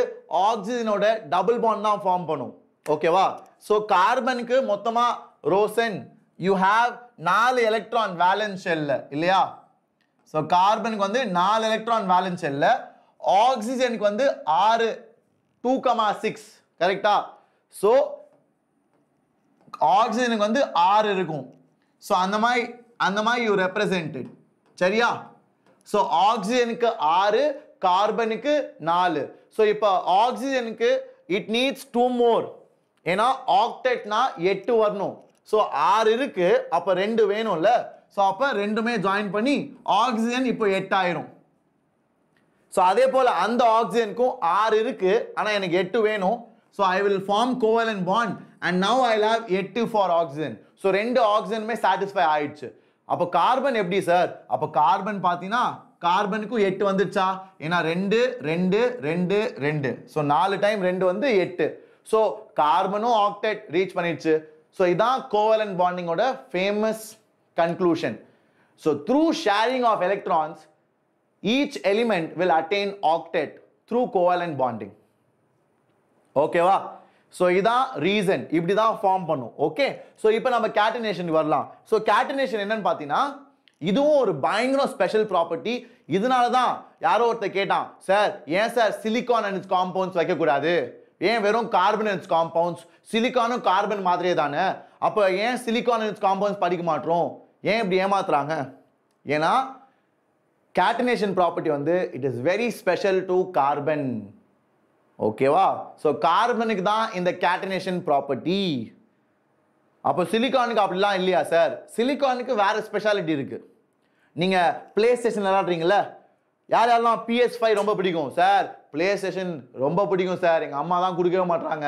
ஆக்சிஜனோட டபுள் பாண்ட் தான் ஃபார்ம் பண்ணும். ஓகேவா ஸோ கார்பனுக்கு மொத்தமாக ரோசன் யூ ஹாவ் நாலு எலக்ட்ரான் வேலன்ஸ் ஷெல்ல இல்லையா? ஸோ கார்பனுக்கு வந்து நாலு எலக்ட்ரான் வேலன்ஸ் ஷெல்ல ஆக்சிஜனுக்கு வந்து ஆறு டூ கமா சிக்ஸ் கரெக்டா ஸோ ஆக்சிஜனுக்கு வந்து ஆறு இருக்கும். ஸோ அந்த மாதிரி அந்த மாதிரி யூ ரெப்ரசன்டட் சரியா? ஸோ ஆக்சிஜனுக்கு ஆறு கார்பனுக்கு நாலு. ஸோ இப்போ ஆக்சிஜனுக்கு இட் நீட்ஸ் டூ மோர் ஏன்னா ஆக்டெட்னா எட்டு வரணும். ஸோ ஆறு இருக்கு அப்போ ரெண்டு வேணும்ல. ஸோ அப்போ ரெண்டுமே ஜாயின் பண்ணி ஆக்சிஜன் இப்போ எட்டாயிரும் ஸோ அதே போல் அந்த ஆக்சிஜனுக்கும் ஆறு இருக்கு ஆனால் எனக்கு எட்டு வேணும். So I will form covalent bond and now I have எட்டு ஃபார் ஆக்சிஜன் ஸோ ரெண்டு ஆக்சிஜனுமே சாட்டிஸ்ஃபை ஆயிடுச்சு. அப்போ கார்பன் எப்படி சார் அப்போ கார்பன் பார்த்தீங்கன்னா கார்பனுக்கும் எட்டு வந்துருச்சா ஏன்னா ரெண்டு ரெண்டு ரெண்டு ரெண்டு. ஸோ நாலு டைம் ரெண்டு வந்து எட்டு ஸோ கார்பனும் ஆக்டெட் ரீச் பண்ணிடுச்சு. ஸோ இதான் covalent பாண்டிங்கோட famous conclusion so through sharing of electrons each element will attain octet through covalent bonding ஓகேவா ஸோ இதான் ரீசன் இப்படி தான் ஃபார்ம் பண்ணும். ஓகே ஸோ இப்போ நம்ம கேட்டினேஷன் வரலாம். ஸோ கேட்டினேஷன் என்னன்னு பார்த்தீங்கன்னா இதுவும் ஒரு பயங்கரம் ஸ்பெஷல் ப்ராப்பர்ட்டி இதனால தான் யாரோ ஒருத்தர் கேட்டான் சார் ஏன் sir silicon and its compounds வைக்கக்கூடாது? ஏன் வெறும் கார்பன் அண்ட் காம்பவுண்ட்ஸ் சிலிக்கானும் கார்பன் மாதிரியே தானே? அப்போ ஏன் சிலிக்கான் அண்ட் காம்பவுண்ட்ஸ் படிக்க மாட்டோம்? ஏன் இப்படி ஏமாத்துறாங்க? ஏன்னா கேட்டினேஷன் ப்ராப்பர்ட்டி வந்து it is very special to carbon ஓகேவா? ஸோ கார்பனுக்கு தான் இந்த கேட்டனேஷன் ப்ராப்பர்ட்டி அப்போ சிலிக்கானுக்கு அப்படிலாம் இல்லையா சார் சிலிக்கானுக்கு வேறு ஸ்பெஷாலிட்டி இருக்குது நீங்கள் பிளே ஸ்டேஷன் விளாடுறீங்களா யார் யாரெல்லாம் பிஎஸ் ஃபைவ் ரொம்ப பிடிக்கும் சார் பிளே ஸ்டேஷன் ரொம்ப பிடிக்கும் சார் எங்கள் அம்மா தான் கொடுக்கவே மாட்றாங்க.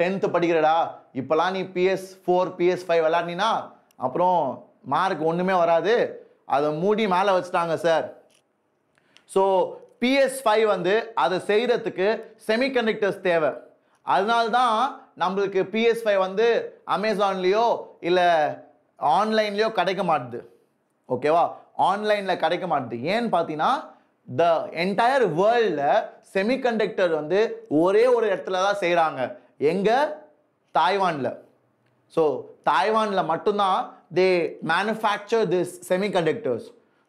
டென்த்து படிக்கிறடா இப்போலாம் நீ பிஎஸ் ஃபோர் பிஎஸ் ஃபைவ் விளாட்னா அப்புறம் மார்க் ஒன்றுமே வராது. அதை மூடி மேலே வச்சுட்டாங்க சார் ஸோ பிஎஸ் ஃபைவ் வந்து அதை செய்கிறதுக்கு செமிகண்டக்டர்ஸ் தேவை. அதனால தான் நம்மளுக்கு பிஎஸ் ஃபைவ் வந்து அமேசான்லேயோ இல்லை ஆன்லைன்லேயோ கிடைக்க மாட்டுது. ஓகேவா ஆன்லைனில் கிடைக்க மாட்டுது. ஏன்னு பார்த்தீங்கன்னா த என்டையர் வேர்ல்டில் செமிகண்டக்டர் வந்து ஒரே ஒரு இடத்துல தான் செய்கிறாங்க எங்கே? தாய்வானில். ஸோ தாய்வானில் மட்டும்தான் they manufacture this semiconductors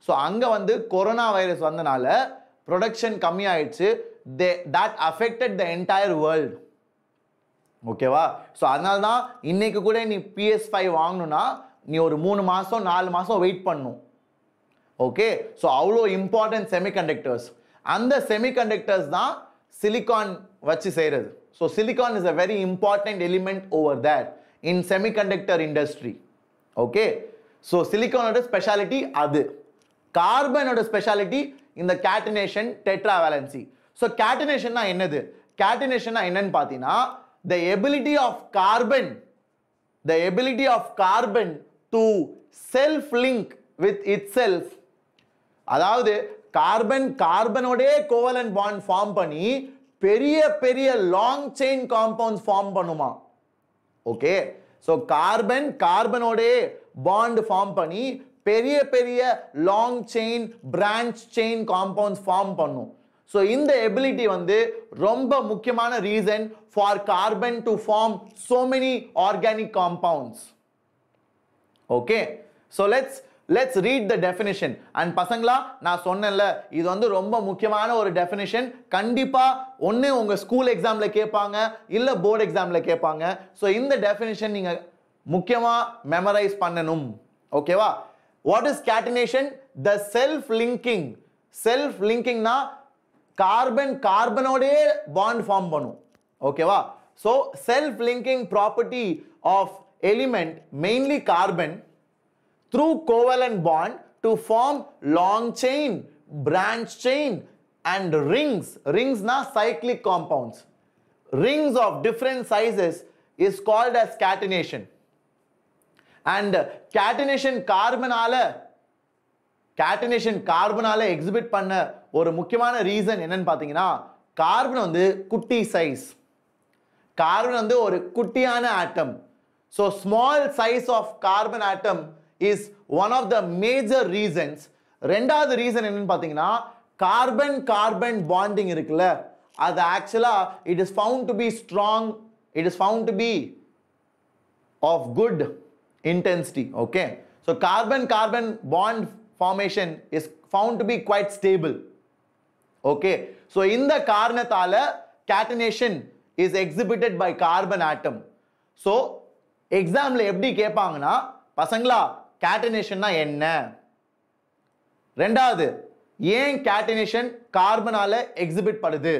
so அங்கே வந்து கொரோனா வைரஸ் வந்தனால ப்ரொடக்ஷன் கம்மியாயிடுச்சு. They that affected the entire world ஓகேவா ஸோ அதனால தான் இன்றைக்கு கூட நீ பிஎஸ் ஃபைவ் வாங்கணும்னா நீ ஒரு மூணு மாதம் நாலு மாதம் வெயிட் பண்ணும். ஓகே ஸோ அவ்வளோ இம்பார்ட்டன்ட் செமிகண்டக்டர்ஸ் அந்த செமிகண்டக்டர்ஸ் தான் சிலிகான் வச்சு செய்கிறது so silicon is a very important element over that in semiconductor industry okay so சிலிகானோட speciality அது. கார்பனோட ஸ்பெஷாலிட்டி இந்த கேட்டினேஷன் டெட்ராவேலன்சி ஸோ கேட்டினேஷன்னா என்னது? கேட்டினேஷன்னா என்னன்னு பார்த்தீங்கன்னா the ability of carbon the ability of carbon to self link with itself அதாவது carbon கார்பனோடே கோவலன் பாண்ட் ஃபார்ம் பண்ணி பெரிய பெரிய லாங் செயின் காம்பவுண்ட்ஸ் ஃபார்ம் பண்ணுமா? ஓகே ஸோ கார்பன் கார்பனோடே பாண்ட் ஃபார்ம் பண்ணி பெரிய பெரிய long chain branch chain compounds form பண்ணும். ஸோ இந்த எபிலிட்டி வந்து ரொம்ப முக்கியமான reason for carbon to form so many organic compounds okay so let's let's read the definition and பசங்களா நான் சொன்னேன்ல இது வந்து ரொம்ப முக்கியமான ஒரு டெஃபினிஷன் கண்டிப்பாக ஒன்று உங்கள் ஸ்கூல் எக்ஸாமில் கேட்பாங்க இல்லை போர்டு எக்ஸாமில் கேட்பாங்க. ஸோ இந்த டெஃபினிஷன் நீங்கள் முக்கியமாக மெமரைஸ் பண்ணணும். ஓகேவா what is catenation the self linking self லிங்கிங்னா carbon கார்பனோடே பாண்ட் ஃபார்ம் பண்ணும் ஓகேவா so self linking property of element mainly carbon through covalent bond to form long chain, branch chain, and rings. Rings na cyclic compounds. Rings of different sizes is called as and catenation கார்பனால catenation கார்பனால exhibit பண்ண ஒரு முக்கியமான reason என்னன்னு பார்த்தீங்கன்னா carbon வந்து குட்டி size carbon வந்து ஒரு குட்டியான atom so small size of carbon atom is one of the major reasons ரெண்டாவது ரீசன் என்னன்னு பார்த்தீங்கன்னா கார்பன் கார்பன் பாண்டிங் இருக்குல்ல அது ஆக்சுவலாக it is found to be strong it is found to be of good intensity okay so carbon carbon bond formation is found to be quite stable okay so in the Karnathala, catenation is exhibited by carbon atom so எக்ஸாம்ல எப்படி கேட்பாங்கன்னா பசங்களா catenationனா என்ன ரெண்டாவது ஏன் catenation கார்பனால exhibit பண்ணுது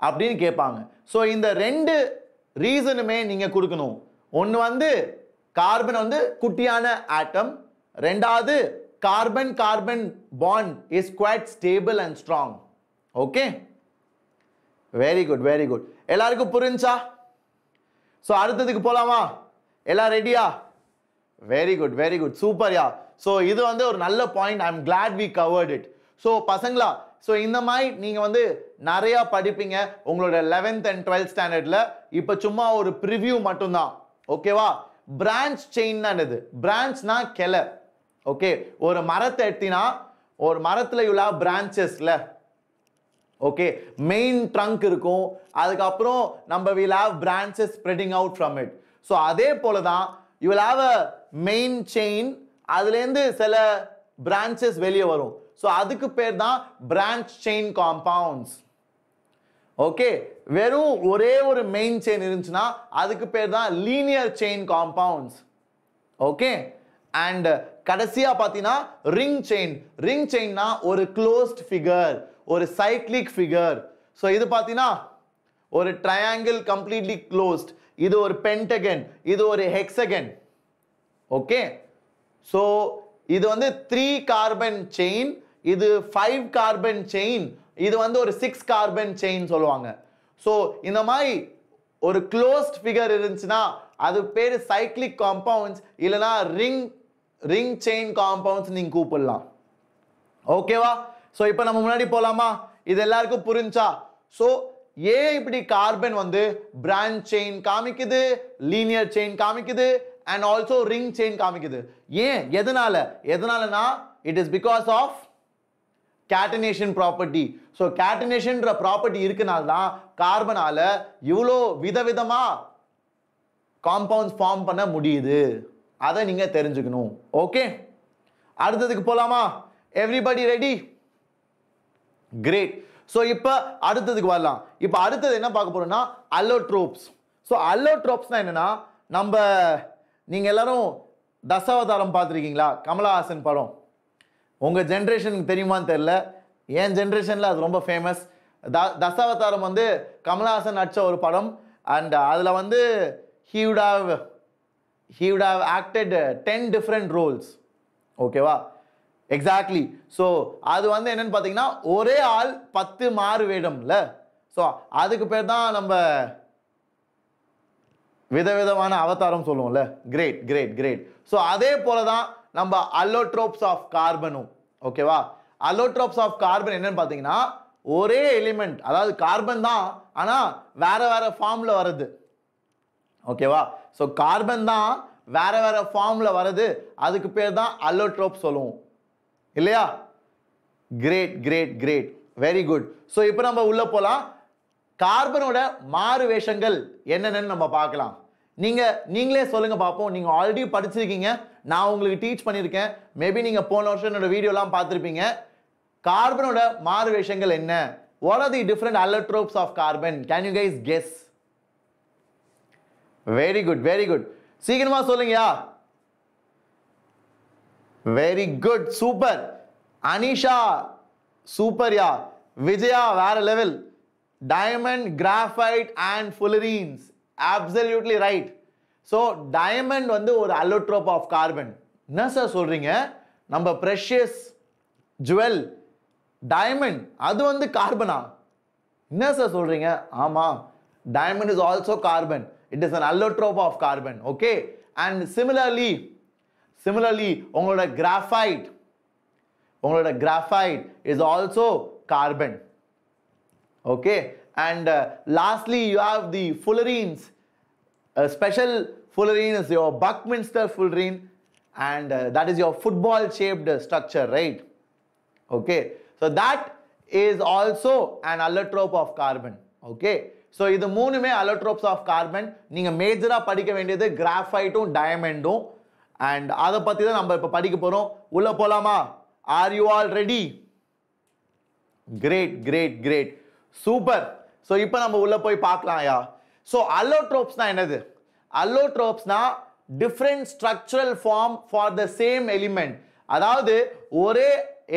அப்படின்னு கேட்பாங்க so இந்த ரெண்டு ரீசனுமே நீங்கள் கொடுக்கணும் ஒன்று வந்து கார்பன் வந்து குட்டியான ஆட்டம் ரெண்டாவது carbon carbon bond is quite stable and strong okay very good very good எல்லாருக்கும் புரிஞ்சா? ஸோ அடுத்ததுக்கு போகலாமா எல்லாம் ரெடியா வெரி குட் வெரி குட் சூப்பர்யா ஸோ இது வந்து ஒரு நல்ல point I am glad we covered it so பசங்களா ஸோ இந்த மாதிரி நீங்கள் வந்து நிறையா படிப்பீங்க. உங்களோட லெவன்த் அண்ட் டுவெல்த் ஸ்டாண்டர்டில் இப்போ சும்மா ஒரு ப்ரிவ்யூ மட்டும்தான். ஓகேவா பிரான்ச் செயின் என்னது பிரான்ச்னா கிளை. ஓகே ஒரு மரத்தை எடுத்தினா ஒரு மரத்தில் உள்ள பிரான்ச்சஸ்ல ஓகே மெயின் ட்ரங்க் இருக்கும். அதுக்கப்புறம் நம்ம will have branches spreading out from it so அதே போல தான் you will have a main chain அதுலேருந்து சில பிரான்ச்சஸ் வெளியே வரும். ஸோ அதுக்கு பேர் தான் பிரான்ச் செயின் காம்பவுண்ட்ஸ் ஓகே வெறும் ஒரே ஒரு மெயின் செயின் இருந்துச்சுன்னா அதுக்கு பேர் தான் linear chain compounds okay and கடைசியாக பார்த்தீங்கன்னா ரிங் செயின் ரிங் செயின்னா ஒரு க்ளோஸ்ட் ஃபிகர் ஒரு சைக்ளிக் ஃபிகர் ஸோ இது பார்த்தீங்கன்னா ஒரு ட்ரையாங்கிள் கம்ப்ளீட்லி க்ளோஸ்ட் இது ஒரு பென்டகன் இது ஒரு ஹெக்ஸகன் ஓகே ஸோ இது வந்து த்ரீ கார்பன் செயின் இது ஃபைவ் கார்பன் செயின் இது வந்து ஒரு சிக்ஸ் கார்பன் செயின் சொல்லுவாங்க. ஸோ இந்த மாதிரி ஒரு க்ளோஸ்ட் ஃபிகர் இருந்துச்சுன்னா அது பேர் சைக்ளிக் காம்பவுண்ட்ஸ் இல்லைனா ரிங் ரிங் செயின் காம்பவுண்ட்ஸ் நீங்கள் கூப்பிடலாம். ஓகேவா ஸோ இப்போ நம்ம முன்னாடி போகலாமா இது எல்லாருக்கும் புரிஞ்சா? ஸோ ஏன் இப்படி கார்பன் வந்து பிரான்ச் செயின் காமிக்குது லீனியர் செயின் காமிக்குது அண்ட் ஆல்சோ ரிங் செயின் காமிக்குது. ஏன்? எதனால? எதனாலனா it is because of catenation property so கேட்டனேஷன்ற property இருக்கனால தான் கார்பனால இவ்வளோ விதவிதமா காம்பவுண்ட்ஸ் ஃபார்ம் பண்ண முடியுது. அதை நீங்க தெரிஞ்சுக்கணும். ஓகே அடுத்ததுக்கு போலாமா? எவ்ரிபடி ரெடி கிரேட் ஸோ இப்போ அடுத்ததுக்கு வரலாம். இப்போ அடுத்தது என்ன பார்க்க போறோம்னா அல்லோட்ரோப்ஸ் ஸோ அல்லோட்ரோப்ஸ்னா என்னன்னா நம்ம நீங்க எல்லாரும் தசாவதாரம் பார்த்துருக்கீங்களா? கமலஹாசன் படம். உங்க ஜென்ரேஷனுக்கு தெரியுமான்னு தெரில என் ஜென்ரேஷனில் அது ரொம்ப ஃபேமஸ் த தசாவதாரம் வந்து கமலஹாசன் நடித்த ஒரு படம். அண்ட் அதில் வந்து he would have he would have acted uh, 10 different roles. ஓகேவா எக்ஸாக்ட்லி ஸோ அது வந்து என்னன்னு பார்த்தீங்கன்னா ஒரே ஆள் பத்து மாறு வேடம்ல. ஸோ அதுக்கு பேர் தான் நம்ம விதவிதமான அவதாரம் சொல்லுவோம்ல. கிரேட் கிரேட் கிரேட் ஸோ அதே போல தான் நம்ம அல்லோட்ரோப்ஸ் ஆஃப் கார்பனும் ஓகேவா அல்லோட்ரோப்ஸ் ஆஃப் கார்பன் என்னன்னு பார்த்தீங்கன்னா ஒரே எலிமெண்ட் அதாவது கார்பன் தான் ஆனால் வேறு வேறு ஃபார்மில் வருது. ஓகேவா ஸோ கார்பன் தான் வேறு வேறு ஃபார்மில் வருது. அதுக்கு பேர் தான் அல்லோட்ரோப் சொல்லுவோம். இல்லையா? Great great great very good so இப்போ நம்ம உள்ளே போகலாம் கார்பனோட மாறு வேஷங்கள் என்னென்னு நம்ம பார்க்கலாம். நீங்கள் நீங்களே சொல்லுங்கள் பார்ப்போம். நீங்கள் ஆல்ரெடி படிச்சிருக்கீங்க. நான் உங்களுக்கு டீச் பண்ணியிருக்கேன். மேபி நீங்கள் போன வருஷம் என்னோட வீடியோலாம் பார்த்துருப்பீங்க. கார்பனோட மாறு வேஷங்கள் என்ன? What are the different allotropes of carbon can you guys guess very good very good சீக்கிரமா சொல்லுங்கயா வெரி குட் சூப்பர் அனிஷா சூப்பர்யா விஜயா வேற level diamond graphite and fullerenes absolutely right so diamond வந்து ஒரு அலோட்ரோப் ஆஃப் கார்பன் என்ன சார் சொல்றீங்க? நம்ம precious jewel diamond அது வந்து கார்பனா என்ன சார் சொல்றீங்க ஆமா diamond is also carbon it is an allotrope of carbon okay and similarly similarly உங்களோட கிராஃபைட் உங்களோட graphite is also carbon okay and uh, lastly you have the fullerenes a special fullerene is your buckminster fullerene and uh, that is your football shaped structure right okay So that is also and allotrope of carbon okay so இது மூணுமே allotropes of carbon நீங்கள் மேஜராக படிக்க வேண்டியது கிராஃபைட்டும் டயமண்டும் and அதை பற்றி தான் நம்ம இப்போ படிக்க போகிறோம் உள்ளே போகலாமா are you all ready great great great super so இப்போ நம்ம உள்ளே போய் பார்க்கலாம் ஐயா. ஸோ அலோட்ரோப்ஸ்னால் என்னது? அலோட்ரோப்ஸ்னால் different structural form for the same element அதாவது ஒரே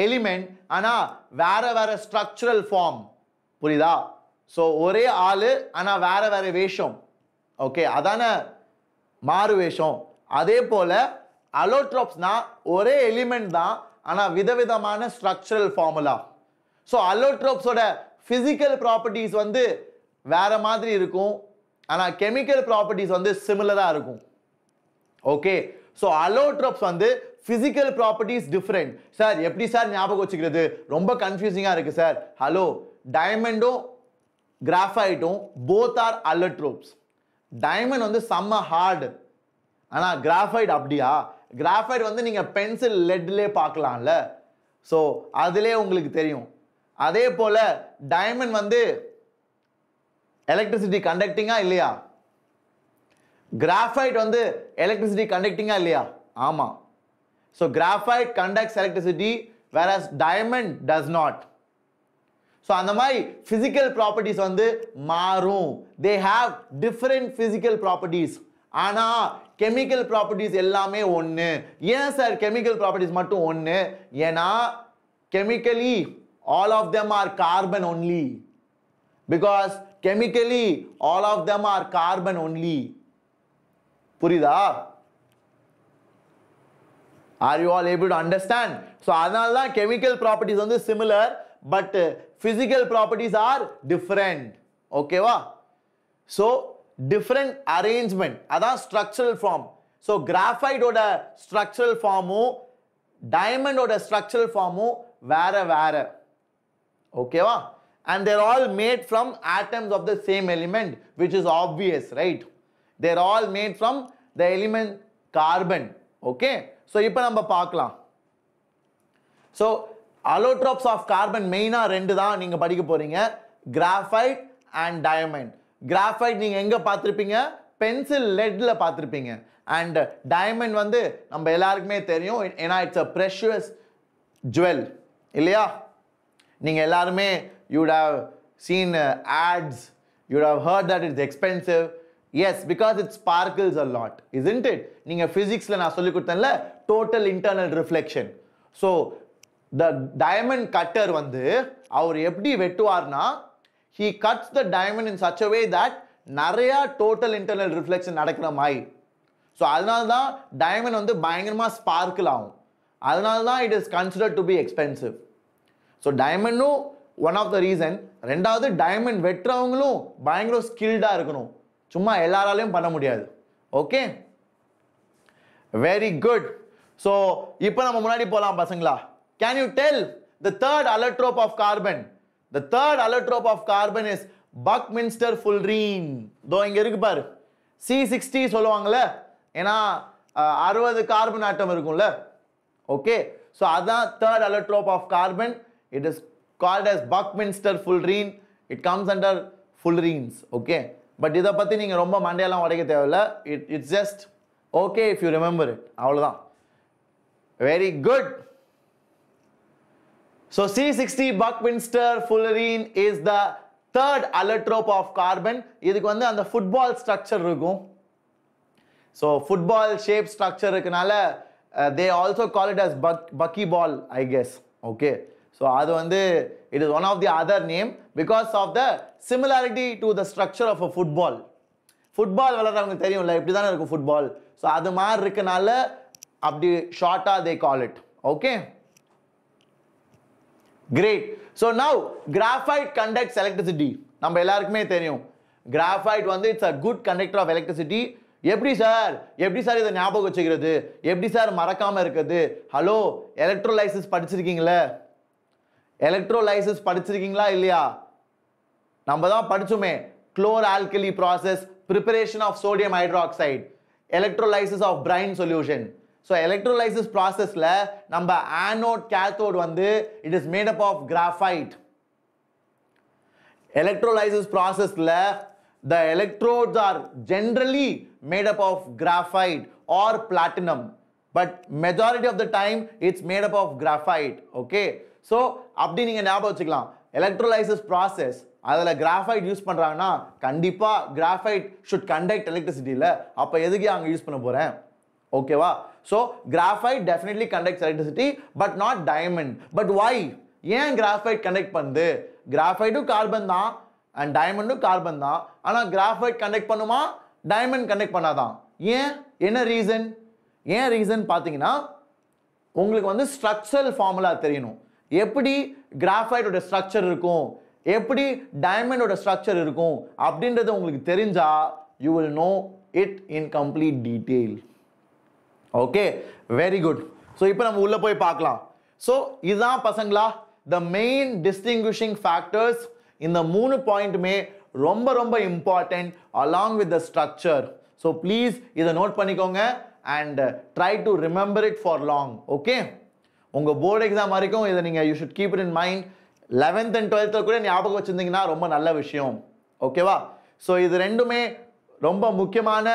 எலிமெண்ட் ஆனால் வேற வேற ஸ்ட்ரக்சரல் ஃபார்ம் புரியுதா? ஸோ ஒரே ஆள் ஆனால் வேற வேற வேஷம். ஓகே அதானே மாறு வேஷம். அதே போல் அலோட்ரோப்ஸ்னால் ஒரே எலிமெண்ட் தான் ஆனால் விதவிதமான ஸ்ட்ரக்சரல் ஃபார்முலா ஸோ அலோட்ரோப்ஸோட ஃபிசிக்கல் ப்ராப்பர்ட்டிஸ் வந்து வேற மாதிரி இருக்கும் ஆனால் கெமிக்கல் ப்ராப்பர்ட்டிஸ் வந்து சிமிலராக இருக்கும். ஓகே ஸோ அலோட்ரோப்ஸ் வந்து ஃபிசிக்கல் ப்ராப்பர்ட்டிஸ் டிஃப்ரெண்ட் சார் எப்படி சார் ஞாபகம் வச்சுக்கிறது? ரொம்ப கன்ஃபியூசிங்காக இருக்குது சார் ஹலோ டைமண்டும் கிராஃபைட்டும் போத் ஆர் அலோட்ரோப்ஸ் டைமண்ட் வந்து செம்ம ஹார்டு ஆனால் கிராஃபைட் அப்படியா? கிராஃபைட் வந்து நீங்கள் பென்சில் லெட்லேயே பார்க்கலாம்ல. ஸோ அதிலே உங்களுக்கு தெரியும். அதே போல் டைமண்ட் வந்து எலக்ட்ரிசிட்டி கண்டக்டிங்காக இல்லையா? கிராஃபைட் வந்து எலக்ட்ரிசிட்டி கண்டக்டிங்காக இல்லையா? ஆமாம் ஸோ கிராஃபைட் கண்டக்ட்ஸ் எலக்ட்ரிசிட்டி வேற டைமண்ட் டஸ் நாட் ஸோ அந்த மாதிரி ஃபிசிக்கல் ப்ராப்பர்ட்டிஸ் வந்து மாறும். They have different physical properties ஆனால் கெமிக்கல் ப்ராப்பர்ட்டிஸ் எல்லாமே ஒன்று ஏன் சார் கெமிக்கல் ப்ராப்பர்ட்டிஸ் மட்டும் ஒன்று ஏன்னா chemically all of them are carbon only because chemically all of them are carbon only புரியுதா? Are you all able to understand so அதனால தான் கெமிக்கல் ப்ராப்பர்ட்டிஸ் வந்து similar but physical properties are different ஓகேவா so different arrangement அதான் structural form so கிராஃபைடோட structural ஃபார்மும் டைமண்டோட structural ஃபார்மும் வேற வேற. ஓகேவா and they're all made from atoms of the same element which is obvious right? They're all made from the element carbon. Okay? So இப்போ நம்ம பார்க்கலாம். ஸோ அலோட்ராப்ஸ் ஆஃப் கார்பன் மெயினாக ரெண்டு தான் நீங்கள் படிக்க போகிறீங்க கிராஃபைட் அண்ட் டயமண்ட் கிராஃபைட் நீங்கள் எங்கே பார்த்துருப்பீங்க? பென்சில் லெட்டில் பார்த்துருப்பீங்க. அண்ட் டயமண்ட் வந்து நம்ம எல்லாருக்குமே தெரியும். ஏன்னா இட்ஸ் அ ப்ரெஷியஸ் ஜுவல் இல்லையா? நீங்கள் எல்லாருமே you'd have seen ads you'd have heard that it's expensive as because it sparkles a lot isn't it நீங்கள் ஃபிசிக்ஸில் நான் சொல்லி கொடுத்தேன்ல total internal reflection so the diamond cutter வந்து அவர் எப்படி வெட்டுவார்னா he cuts the diamond in such a way that நிறையா total internal reflection நடக்கிற மாதிரி. ஸோ அதனால தான் டயமண்ட் வந்து பயங்கரமாக ஸ்பார்க்கிள் ஆகும். அதனால தான் it is considered to be expensive so டயமண்டும் one of the reason ரெண்டாவது டயமண்ட் வெட்டுறவங்களும் பயங்கர ஸ்கில்டாக இருக்கணும். சும்மா எல்லாராலையும் பண்ண முடியாது. ஓகே வெரி குட் ஸோ இப்போ நம்ம முன்னாடி போகலாம் பசங்களா? Can you tell the third allotrope of carbon the third allotrope of carbon is buckminsterfullerene தோ இங்கே இருக்கு பாரு. சி சிக்ஸ்டி சொல்லுவாங்கள்ல ஏன்னா அறுபது கார்பன் ஆட்டம் இருக்கும்ல? ஓகே ஸோ அதான் third allotrope of carbon it is called as Buckminster fullerene it comes under fullerenes okay but இதை பற்றி நீங்கள் ரொம்ப மண்டையெல்லாம் உடைக்க தேவையில்ல. It it's just okay if you remember it அவ்வளோதான் very good So C60 Buckminster fullerene is the third allotrope of carbon. இதுக்கு வந்து அந்த ஃபுட்பால் ஸ்ட்ரக்சர் இருக்கும். ஸோ ஃபுட்பால் ஷேப் ஸ்ட்ரக்சர் இருக்கனால they also call it as buck buckyball I guess okay so அது வந்து it is one of the other name because of the similarity to the structure of a football football விளையாடுறவங்க தெரியும்ல இப்படி தானே இருக்கும் football so அது மாதிரி இருக்கனால அப்படி ஷார்ட்டாக they call it okay great so now graphite conducts electricity நம்ம எல்லாருக்குமே தெரியும். கிராஃபைட் வந்து it's a good conductor of electricity எப்படி சார்? எப்படி சார் இதை ஞாபகம் வச்சுக்கிறது? எப்படி சார் மறக்காமல் இருக்குது? Hello electrolysis படிச்சிருக்கீங்களே? எலக்ட்ரோலைசிஸ் படிச்சிருக்கீங்களா இல்லையா? நம்ம தான் படிச்சோமே. Chlor alkali process preparation of sodium hydroxide electrolysis of brine solution so electrolysis ப்ராசஸில் நம்ம ஆனோட் கேத்தோட் வந்து it is made up of graphite electrolysis ப்ராசஸில் the electrodes are generally made up of graphite or platinum but majority of the time it's made up of graphite okay so அப்படி நீங்கள் ஞாபகம் வச்சுக்கலாம். Electrolysis process அதில் graphite use பண்ணுறாங்கன்னா கண்டிப்பாக graphite should conduct எலக்ட்ரிசிட்டியில் அப்போ எதுக்கு அங்கே யூஸ் பண்ண போகிறேன் ஓகேவா? So graphite definitely conducts electricity but not diamond but why ஏன் கிராஃபைட் கண்டக்ட் பண்ணுது கிராஃபைட்டும் கார்பன் தான் அண்ட் டைமண்டும் கார்பன் தான். ஆனால் கிராஃபைட் கண்டக்ட் பண்ணுமா? டைமண்ட் கண்டக்ட் பண்ணாதான். ஏன்? என்ன ரீசன் ஏன் ரீசன் பார்த்தீங்கன்னா உங்களுக்கு வந்து ஸ்ட்ரக்சரல் ஃபார்முலா தெரியணும். எப்படி கிராஃபைட்டோட ஸ்ட்ரக்சர் இருக்கும்? எப்படி டைமண்டோட ஸ்ட்ரக்சர் இருக்கும்? அப்படின்றது உங்களுக்கு தெரிஞ்சால் you will know it in complete detail okay very good so இப்போ நம்ம உள்ளே போய் பார்க்கலாம். ஸோ இதுதான் பசங்களா த மெயின் டிஸ்டிங்விஷிங் ஃபேக்டர்ஸ் இந்த மூணு பாயிண்ட்டுமே ரொம்ப ரொம்ப important along with the structure so please இதை நோட் பண்ணிக்கோங்க and try to remember it for long okay உங்கள் போர்டு எக்ஸாம் வரைக்கும் இதை நீங்கள் you should keep it in mind eleventh and டுவெல்த்தில் கூட ஞாபகம் வச்சுருந்தீங்கன்னா ரொம்ப நல்ல விஷயம். ஓகேவா ஸோ இது ரெண்டுமே ரொம்ப முக்கியமான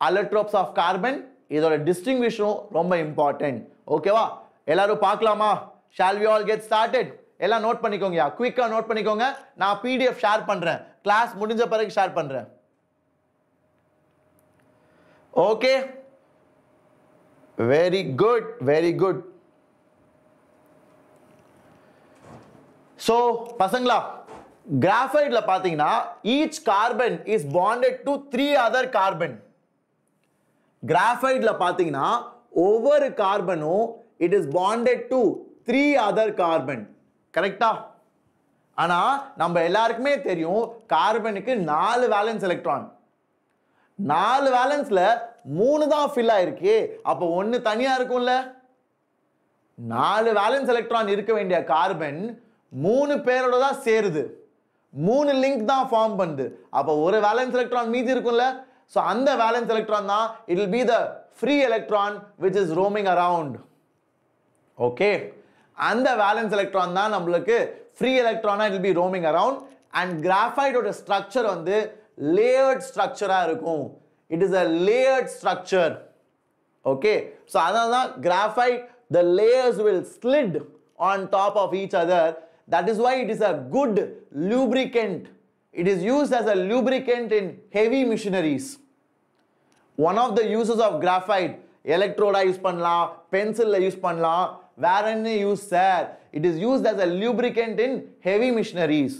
அலட்ரோப்ஸ் ஆஃப் கார்பன் இதோட டிஸ்டிங்விஷும் ரொம்ப இம்பார்ட்டன்ட் ஓகேவா எல்லாரும் பார்க்கலாமா? Shall we all get started எல்லாம் நோட் பண்ணிக்கோங்கயா குயிக்காக நோட் பண்ணிக்கோங்க. நான் பிடிஎஃப் ஷேர் பண்ணுறேன் கிளாஸ் முடிஞ்ச பிறகு ஷேர் பண்ணுறேன் okay very good very good so பசங்களா கிராஃபைட்ல பார்த்தீங்கன்னா each carbon is bonded to three other carbon கிராஃபைட்ல பார்த்தீங்கன்னா ஒவ்வொரு கார்பனும் it is bonded to three other carbon கரெக்டா ஆனால் நம்ம எல்லாருக்குமே தெரியும் கார்பனுக்கு நாலு வேலன்ஸ் எலக்ட்ரான் நாலு வேலன்ஸில் மூணு தான் ஃபில் ஆயிருக்கு. அப்போ ஒன்று தனியாக இருக்கும்ல? நாலு வேலன்ஸ் எலக்ட்ரான் இருக்க வேண்டிய கார்பன் மூணு பேரோட தான் சேருது. மூணு லிங்க் தான் ஃபார்ம் பண்ணுது. அப்போ ஒரு வேலன்ஸ் எலக்ட்ரான் மீதி இருக்கும்ல? ஸோ அந்த வேலன்ஸ் எலக்ட்ரான் தான் it will be the free electron which is roaming around okay அந்த வேலன்ஸ் எலக்ட்ரான் தான் நம்மளுக்கு free எலக்ட்ரானாக it be roaming around and கிராஃபைடோட structure வந்து லேயர்ட் ஸ்ட்ரக்சராக இருக்கும். It is a layered structure okay so அதனால தான் graphite the layers will slid on top of each other that is why it is a good lubricant it is used as a lubricant in heavy machineries. One of the uses of graphite எலக்ட்ரோடா use பண்ணலாம் பென்சிலில் use பண்ணலாம். வேற என்ன use sir it is used as a lubricant in heavy machineries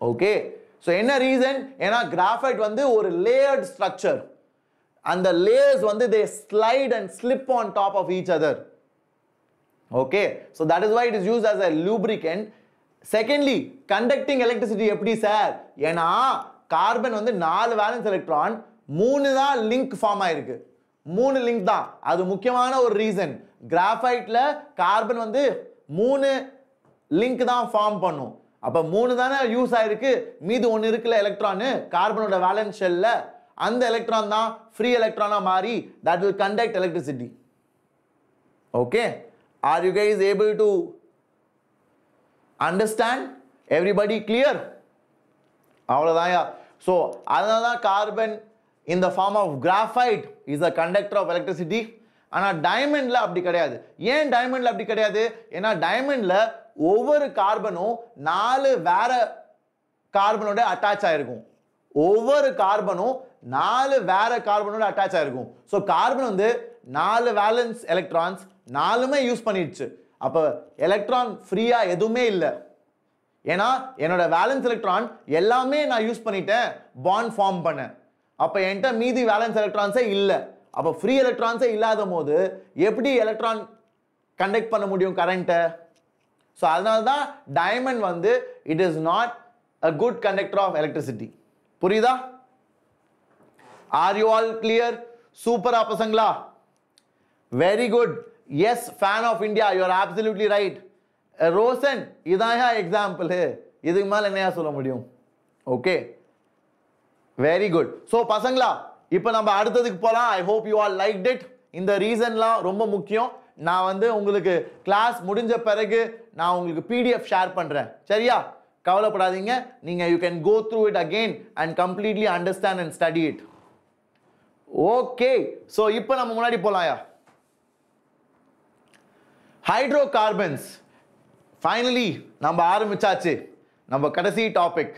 okay so என்ன reason ஏன்னா graphite வந்து ஒரு layered structure அந்த லேயர்ஸ் வந்து they slide and slip on top of each other okay so that is why it is use as a lubricant secondly conducting electricity எப்படி sir ஏன்னா carbon வந்து நாலு வேலன்ஸ் எலக்ட்ரான் மூணு தான் லிங்க் ஃபார்ம் ஆயிருக்கு. மூணு லிங்க் தான். அது முக்கியமான ஒரு ரீசன் கிராஃபைட்டில் கார்பன் வந்து மூணு லிங்க் தான் ஃபார்ம் பண்ணும். அப்போ மூணு தானே யூஸ் ஆயிருக்கு? மீது ஒன்று இருக்குல்ல எலக்ட்ரானு கார்பனோட வேலன்ஸ் ஷெல்ல அந்த எலக்ட்ரான் தான் ஃப்ரீ எலக்ட்ரானாக மாறி that will conduct electricity okay are you guys able to understand everybody clear அவ்வளோதான்யா so அதனால தான் கார்பன் இந்த form of graphite is a conductor of electricity ஆனால் டைமண்டில் அப்படி கிடையாது. ஏன் டைமண்டில் அப்படி கிடையாது? ஏன்னா டைமண்டில் ஒவ்வொரு கார்பனும் நாலு வேற கார்பனோட அட்டாச் ஆகிருக்கும் ஒவ்வொரு கார்பனும் நாலு வேற கார்பனோட அட்டாச் ஆகிருக்கும் ஸோ கார்பன் வந்து நாலு வேலன்ஸ் எலக்ட்ரான்ஸ் நாலுமே யூஸ் பண்ணிடுச்சு. அப்போ எலக்ட்ரான் ஃப்ரீயாக எதுவுமே இல்லை. ஏன்னா என்னோட வேலன்ஸ் எலக்ட்ரான் எல்லாமே நான் யூஸ் பண்ணிட்டேன் பாண்ட் ஃபார்ம் பண்ணேன் அப்போ என்கிட்ட மீதி வேலன்ஸ் எலக்ட்ரான்ஸே இல்லை. அப்போ ஃப்ரீ எலக்ட்ரான்ஸே இல்லாத போது எப்படி எலக்ட்ரான் கண்டக்ட் பண்ண முடியும் கரண்ட்டை ஸோ அதனால தான் டைமண்ட் வந்து it is not a good conductor of electricity புரியுதா? ஆர் யூ ஆல் கிளியர் சூப்பரா பசங்களா? Very good yes fan of India you are absolutely right Roshan இதான் எக்ஸாம்பிள் இதுக்கு மேலே என்னையா சொல்ல முடியும்? ஓகே வெரி குட் ஸோ பசங்களா இப்போ நம்ம அடுத்ததுக்கு போகலாம் I hope you all like it இந்த ரீசன்லாம் ரொம்ப முக்கியம். நான் வந்து உங்களுக்கு கிளாஸ் முடிஞ்ச பிறகு நான் உங்களுக்கு பிடிஎஃப் ஷேர் பண்ணுறேன் சரியா? கவலைப்படாதீங்க. நீங்கள் you can go through it again and completely understand and study it okay so இப்போ நம்ம முன்னாடி போகலாம்யா ஹைட்ரோ கார்பன்ஸ் ஃபைனலி நம்ம ஆரம்பிச்சாச்சு. நம்ம கடைசி டாபிக்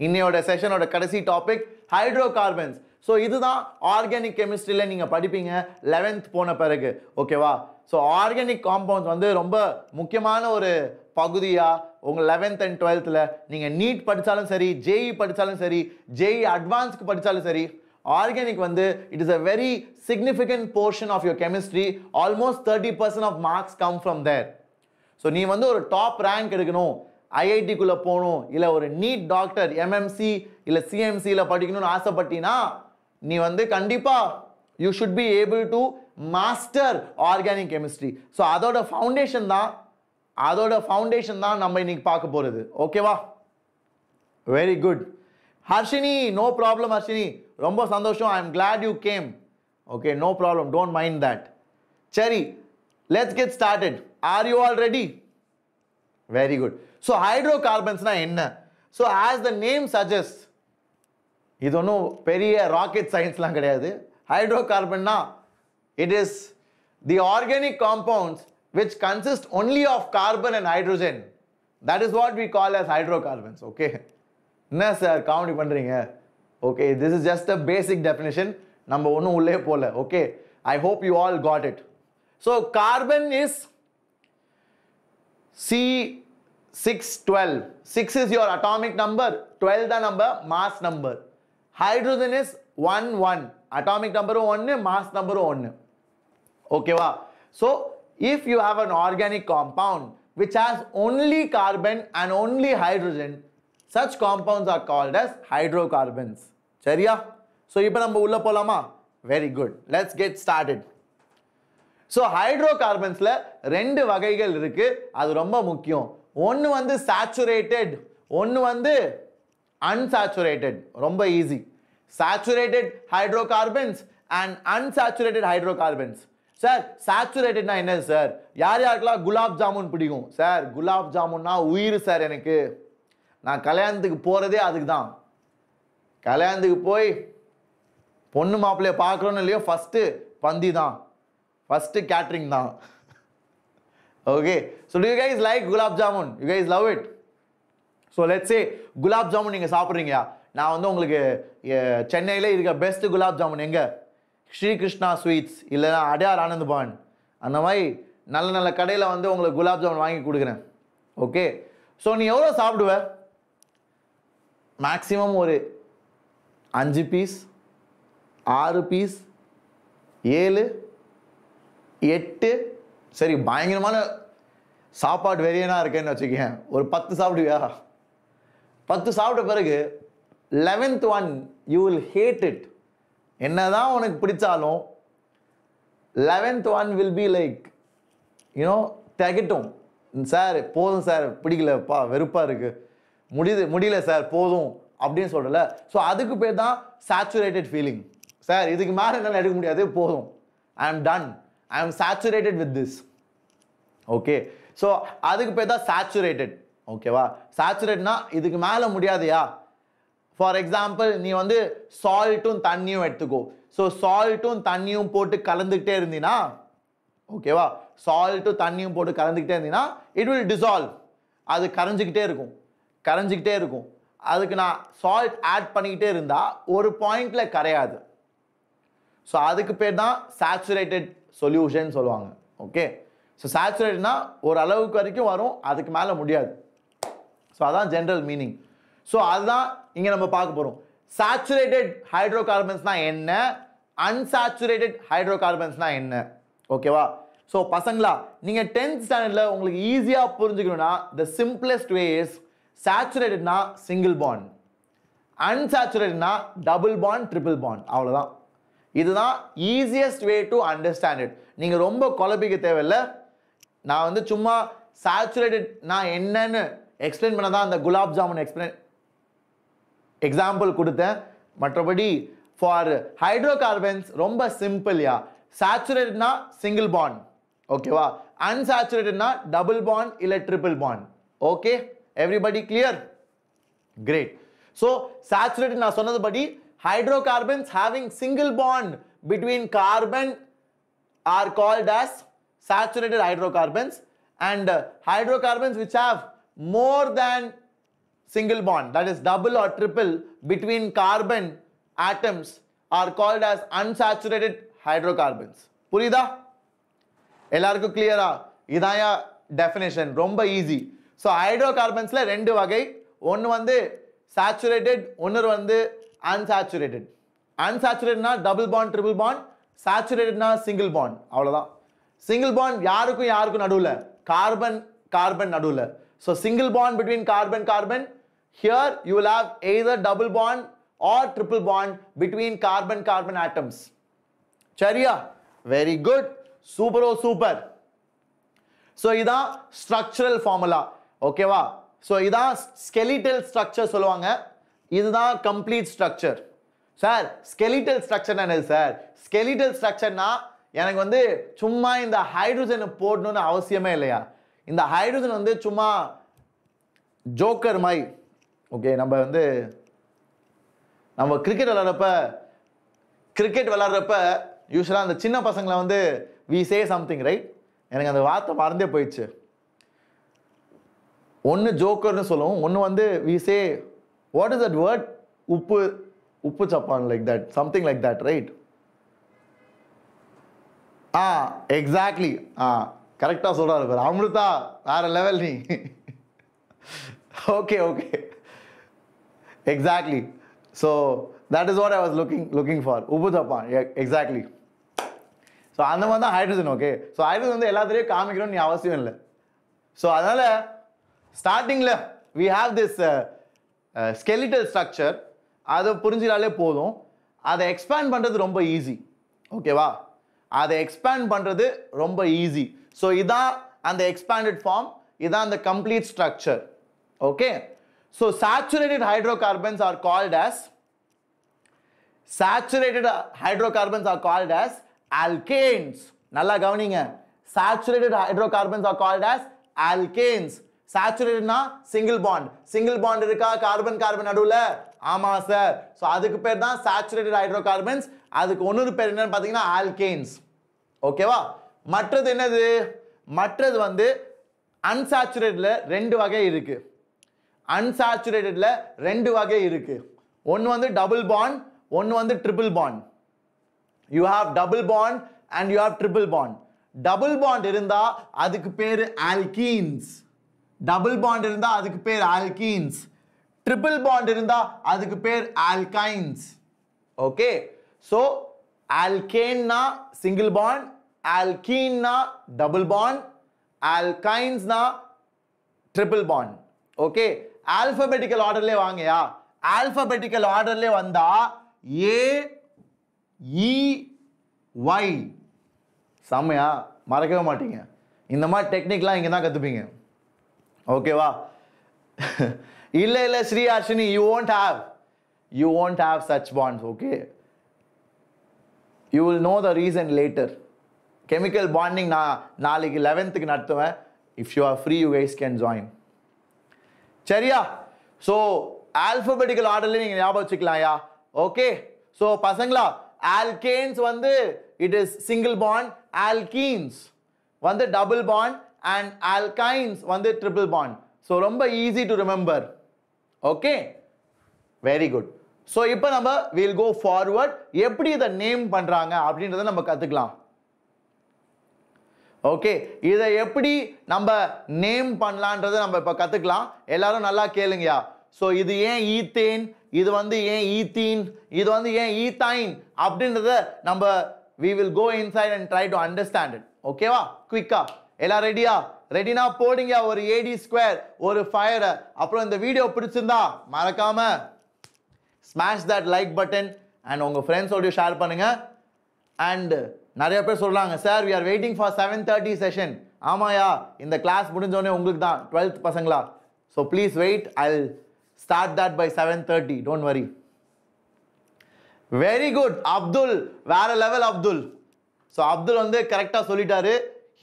இன்னையோட செஷனோட கடைசி டாபிக் ஹைட்ரோ கார்பன்ஸ் ஸோ இதுதான் ஆர்கானிக் கெமிஸ்ட்ரியில் நீங்கள் படிப்பீங்க லெவன்த் போன பிறகு. ஓகேவா ஸோ ஆர்கானிக் காம்பவுண்ட்ஸ் வந்து ரொம்ப முக்கியமான ஒரு பகுதியாக உங்கள் லெவன்த் அண்ட் டுவெல்த்தில் நீங்கள் நீட் படித்தாலும் சரி ஜேஇ படித்தாலும் சரி ஜேஇ அட்வான்ஸ்க்கு படித்தாலும் சரி ஆர்கானிக் வந்து it is a very significant portion of your chemistry almost thirty percent of marks come from there so நீ வந்து ஒரு டாப் ரேங்க் எடுக்கணும். ஐஐடிக்குள்ளே போகணும். இல்லை ஒரு நீட் டாக்டர் எம்எம்சி இல்லை சிஎம்சியில் படிக்கணும்னு ஆசைப்பட்டீங்கன்னா நீ வந்து கண்டிப்பாக you should be able to master organic chemistry so அதோட ஃபவுண்டேஷன் தான் அதோட ஃபவுண்டேஷன் தான் நம்ம இன்னைக்கு பார்க்க போகிறது ஓகேவா very good Harshini no problem Harshini. ரொம்ப சந்தோஷம். I am glad you came okay no problem don't mind that சரி let's get started are you all ready very good so hydro கார்பன்ஸ்னால் என்ன? So as the name suggest இது ஒன்றும் பெரிய rocket சயின்ஸ்லாம் கிடையாது. ஹைட்ரோ கார்பன்னா it is the organic compounds which consist only of carbon and hydrogen that is what we call as hydrocarbons okay என்ன sir comedy பண்ணுறீங்க okay this is just a basic definition நம்ம ஒன்றும் உள்ளே போகல okay I hope you all got it so carbon is C612. 6 is your atomic number, 12 the number, mass number. Hydrogen is 1, 1. Atomic number 1, mass number 1. Okay, wow. So, if you have an organic compound which has only carbon and only hydrogen, such compounds are called as hydrocarbons. சரியா? So இப்போ நம்ம உள்ளே போகலாமா very good let's get started so hydro கார்பன்ஸில் ரெண்டு வகைகள் இருக்குது அது ரொம்ப முக்கியம். ஒன்று வந்து சேச்சுரேட்டட் ஒன்று வந்து அன்சாச்சுரேட்டட் ரொம்ப easy saturated hydrocarbons and unsaturated hydrocarbons sir சேச்சுரேட்டட்னா என்ன சார் யார் யாருக்கெல்லாம் குலாப் ஜாமுன் பிடிக்கும்? சார் குலாப் ஜாமுன்னா உயிர் சார் எனக்கு. நான் கல்யாணத்துக்கு போகிறதே அதுக்கு தான். கல்யாணத்துக்கு போய் பொண்ணு மாப்பிள்ளைய பார்க்குறோன்னு இல்லையோ ஃபஸ்ட்டு பந்தி தான். ஃபஸ்ட்டு கேட்ரிங் தான். Okay so you guys like gulab jamun you guys love it so let's say gulab jamun நீங்கள் சாப்பிட்றீங்க நான் வந்து உங்களுக்கு சென்னையில் இருக்க பெஸ்ட்டு குலாப் ஜாமுன் எங்கே? ஸ்ரீகிருஷ்ணா ஸ்வீட்ஸ் இல்லைன்னா அடையார் ஆனந்த் பவன். அந்த மாதிரி நல்ல நல்ல கடையில் வந்து உங்களுக்கு குலாப் ஜாமுன் வாங்கி கொடுக்குறேன். ஓகே ஸோ நீ எவ்வளோ சாப்பிடுவ? மேக்ஸிமம் ஒரு அஞ்சு பீஸ் ஆறு பீஸ் ஏழு எட்டு சரி பயங்கரமான சாப்பாடு வெறியனாக இருக்கேன்னு வச்சுக்கேன் ஒரு பத்து சாப்பிடுவியா? பத்து சாப்பிட்ட பிறகு eleventh one you will hate it என்ன தான் உனக்கு பிடிச்சாலும் eleventh one will be like you know திகட்டும். Sir போதும் சார் பிடிக்கலப்பா வெறுப்பாக இருக்குது முடியுது முடியல சார் போதும் அப்படின்னு சொல்கிறல ஸோ அதுக்கு பேர் தான் சேச்சுரேட்டட் ஃபீலிங் சார் இதுக்கு மேலே என்னால் எடுக்க முடியாது போதும். ஐ am done I am saturated with this okay so அதுக்கு பேர் தான் சேச்சுரேட்டட் ஓகேவா சேச்சுரேட்னா இதுக்கு மேலே முடியாதையா? ஃபார் எக்ஸாம்பிள் நீ வந்து சால்ட்டும் தண்ணியும் எடுத்துக்கோ. ஸோ சால்ட்டும் தண்ணியும் போட்டு கலந்துக்கிட்டே இருந்தீங்கன்னா ஓகேவா சால்ட்டும் தண்ணியும் போட்டு கலந்துக்கிட்டே இருந்தீங்கன்னா இட் வில் டிசால்வ் அது கரைஞ்சிக்கிட்டே இருக்கும். கரைஞ்சிக்கிட்டே இருக்கும். அதுக்கு நான் சால்ட் ஆட் பண்ணிக்கிட்டே இருந்தால் ஒரு பாயிண்டில் கரையாது. ஸோ அதுக்கு பேர் தான் சேச்சுரேட்டட் சொல்யூஷன் சொல்லுவாங்க. ஓகே ஸோ சேச்சுரேட்னா ஒரு அளவுக்கு வரைக்கும் வரும் அதுக்கு மேலே முடியாது. ஸோ அதான் ஜென்ரல் மீனிங் ஸோ அதுதான் இங்கே நம்ம பார்க்க போகிறோம் சேச்சுரேட்டட் ஹைட்ரோ கார்பன்ஸ்னால் என்ன? அன்சேச்சுரேட்டட் ஹைட்ரோ கார்பன்ஸ்னால் என்ன? ஓகேவா ஸோ பசங்களா நீங்கள் டென்த் ஸ்டாண்டர்டில் உங்களுக்கு ஈஸியாக புரிஞ்சுக்கணும்னா த சிம்பிளஸ்ட் வே இஸ் சேச்சுரேட்டட்னா சிங்கிள் பாண்ட் அன்சாச்சுரேட்னா டபுள் பாண்ட் ட்ரிபிள் பாண்ட் அவ்வளோதான் இதுதான் easiest way to understand it நீங்கள் ரொம்ப குழப்பிக்க தேவையில்லை. நான் வந்து சும்மா சேச்சுரேட்டட் நான் என்னன்னு எக்ஸ்பிளைன் பண்ண தான் அந்த குலாப் ஜாமுன் எக்ஸ்பிளைன் எக்ஸாம்பிள் கொடுத்தேன். மற்றபடி ஃபார் ஹைட்ரோ கார்பன்ஸ் ரொம்ப சிம்பிள்யா சேச்சுரேட்டட்னா சிங்கிள் பாண்ட் ஓகேவா அன்சேச்சுரேட்டட்னா டபுள் பாண்ட் இல்லை triple bond okay everybody clear great so saturated நான் சொன்னதுபடி hydrocarbons having single bond between carbon are called as saturated hydrocarbons and uh, hydrocarbons which have more than single bond that is double or triple between carbon atoms are called as unsaturated hydrocarbons புரியுதா எல்லாருக்கும் கிளியரா இதாயா definition ரொம்ப easy So hydro கார்பன்ஸில் ரெண்டு வகை. ஒன்று வந்து saturated ஒன்று வந்து அன்சாச்சுரேட்டட் அன்சாச்சுரேட்னா டபுள் பாண்ட் ட்ரிபிள் பாண்ட் சேச்சுரேட்டட்னா சிங்கிள் பாண்ட் அவ்வளோதான் சிங்கிள் பாண்ட் யாருக்கும் யாருக்கும் நடுவில்? கார்பன் கார்பன் நடுவில். So single bond between carbon carbon here you will have either double bond or triple bond between carbon carbon atoms சரியா? Very good சூப்பரோ super so இதான் structural formula ஓகேவா? So இதான் skeletal structure சொல்லுவாங்க. இதுதான் complete structure sir skeletal structure என்னது sir skeletal ஸ்ட்ரக்சர்னா எனக்கு வந்து சும்மா இந்த ஹைட்ரஜனை போடணும்னு அவசியமே இல்லையா? இந்த ஹைட்ரஜன் வந்து சும்மா ஜோக்கர் மாதிரி. ஓகே நம்ம வந்து நம்ம கிரிக்கெட் விளாட்றப்ப கிரிக்கெட் விளாட்றப்ப யூஸ்வலாக அந்த சின்ன பசங்களை வந்து வி சே சம்திங் ரைட் எனக்கு அந்த வார்த்தை மறந்தே போயிடுச்சு. ஒன்று ஜோக்கர்னு சொல்லுவோம் ஒன்று வந்து we say what is that word உப்பு உப்பு சப்பான் like that something like that right ah exactly ah கரெக்டாக சொல்கிறாரு பாரு. அமிர்தா வேறு லெவல் நீ. Okay okay exactly so that is what I was looking looking for உப்பு சப்பான். எக்ஸாக்ட்லி ஸோ அந்த மாதிரி தான் ஹைட்ரஜன் ஓகே ஸோ ஹைட்ரஜன் வந்து எல்லாத்துலேயும் காமிக்கணும்னு நீ அவசியம் இல்லை. ஸோ அதனால் ஸ்டார்டிங்கில் we have this skeletal structure அதை புரிஞ்சினாலே போதும். அதை எக்ஸ்பேண்ட் பண்ணுறது ரொம்ப ஈஸி ஓகேவா அதை எக்ஸ்பேண்ட் பண்ணுறது ரொம்ப ஈஸி ஸோ இதான் அந்த எக்ஸ்பேண்டட் ஃபார்ம் இதான் அந்த complete structure okay so saturated hydrocarbons are called as hydrocarbons are called as alkanes நல்லா கவனிங்க. Saturated hydrocarbons are called as alkanes சேச்சுரேட்டட்னா single bond single bond இருக்கா? கார்பன் கார்பன் நடுவில்? ஆமாம் சார் ஸோ அதுக்கு பேர் தான் சேச்சுரேட்டட் ஹைட்ரோகார்பன்ஸ் அதுக்கு ஒன்று பேர் என்னன்னு பார்த்தீங்கன்னா ஆல்கேன்ஸ் ஓகேவா மற்றது என்னது? மற்றது வந்து அன்சாச்சுரேட்டில் ரெண்டு வகை இருக்கு. அன்சாச்சுரேட்டடில் ரெண்டு வகை இருக்கு. ஒன்று வந்து டபுள் பாண்ட் ஒன்று வந்து triple bond you have double bond and you have triple bond double bond இருந்தால் அதுக்கு பேர் ஆல்கீன்ஸ் டபுள் பாண்ட் இருந்தா அதுக்கு பேர் ஆல்கீன்ஸ் ட்ரிபிள் பாண்ட் இருந்தா அதுக்கு பேர் ஆல்கைன்ஸ் ஓகே ஸோ ஆல்கேன்னா சிங்கிள் பாண்ட் ஆல்கீன்னா டபுள் பாண்ட் ஆல்கைன்ஸ்னா ட்ரிபிள் பாண்ட் ஓகே ஆல்பபெட்டிக்கல் ஆர்டர்லேயே வாங்கயா? ஆல்பபெட்டிக்கல் ஆர்டர்லேயே வந்தா ஏ இ ஒய் செம்மையா? மறக்கவே மாட்டீங்க. இந்த மாதிரி டெக்னிக்லாம் இங்கே தான் கற்றுப்பீங்க ஓகேவா இல்லை இல்லை Sri Arshini you won't have you won't have such bonds okay you will know the reason later chemical bonding நான் நாளைக்கு லெவன்த்துக்கு நடத்துவேன். If you are free you guys can join சரியா? ஸோ ஆல்பபெட்டிக்கல் ஆர்டர்லேயே நீங்கள் ஞாபகம் வச்சுக்கலாம்யா ஓகே ஸோ பசங்களா ஆல்கேன்ஸ் வந்து it is single bond alkenes வந்து டபுள் பாண்ட் அண்ட் ஆல்கைன்ஸ் வந்து ட்ரிபிள் பாண்ட் ஸோ ரொம்ப easy to remember okay very good so இப்போ நம்ம வில் கோ ஃபார்வர்ட் எப்படி இதை நேம் பண்ணுறாங்க அப்படின்றத நம்ம கற்றுக்கலாம் ஓகே இதை எப்படி நம்ம நேம் பண்ணலான்றதை நம்ம இப்போ கற்றுக்கலாம் எல்லாரும் நல்லா கேளுங்கயா ஸோ இது ஏன் ஈத்தேன்? இது வந்து ஏன் ஈத்தீன்? இது வந்து ஏன் ஈத்தைன்? அப்படின்றத நம்ம we will go inside and try to understand it ஓகேவா குயிக்கா எல்லாம் ரெடியா ரெடினா போடுங்க. ஒரு ஏடி ஸ்கொயர் ஒரு ஃபயரை அப்புறம் இந்த வீடியோ பிடிச்சிருந்தா மறக்காம smash that like button and உங்கள் ஃப்ரெண்ட்ஸோடய ஷேர் பண்ணுங்க. அண்ட் நிறைய பேர் சொல்கிறாங்க sir we are waiting for seven thirty session ஆமாயா இந்த கிளாஸ் முடிஞ்சோடனே உங்களுக்கு தான் டுவெல்த் பசங்களா? So please wait I start that by seven thirty don't worry very good Abdul வேற லெவல் அப்துல் ஸோ அப்துல் வந்து கரெக்டாக சொல்லிட்டாரு.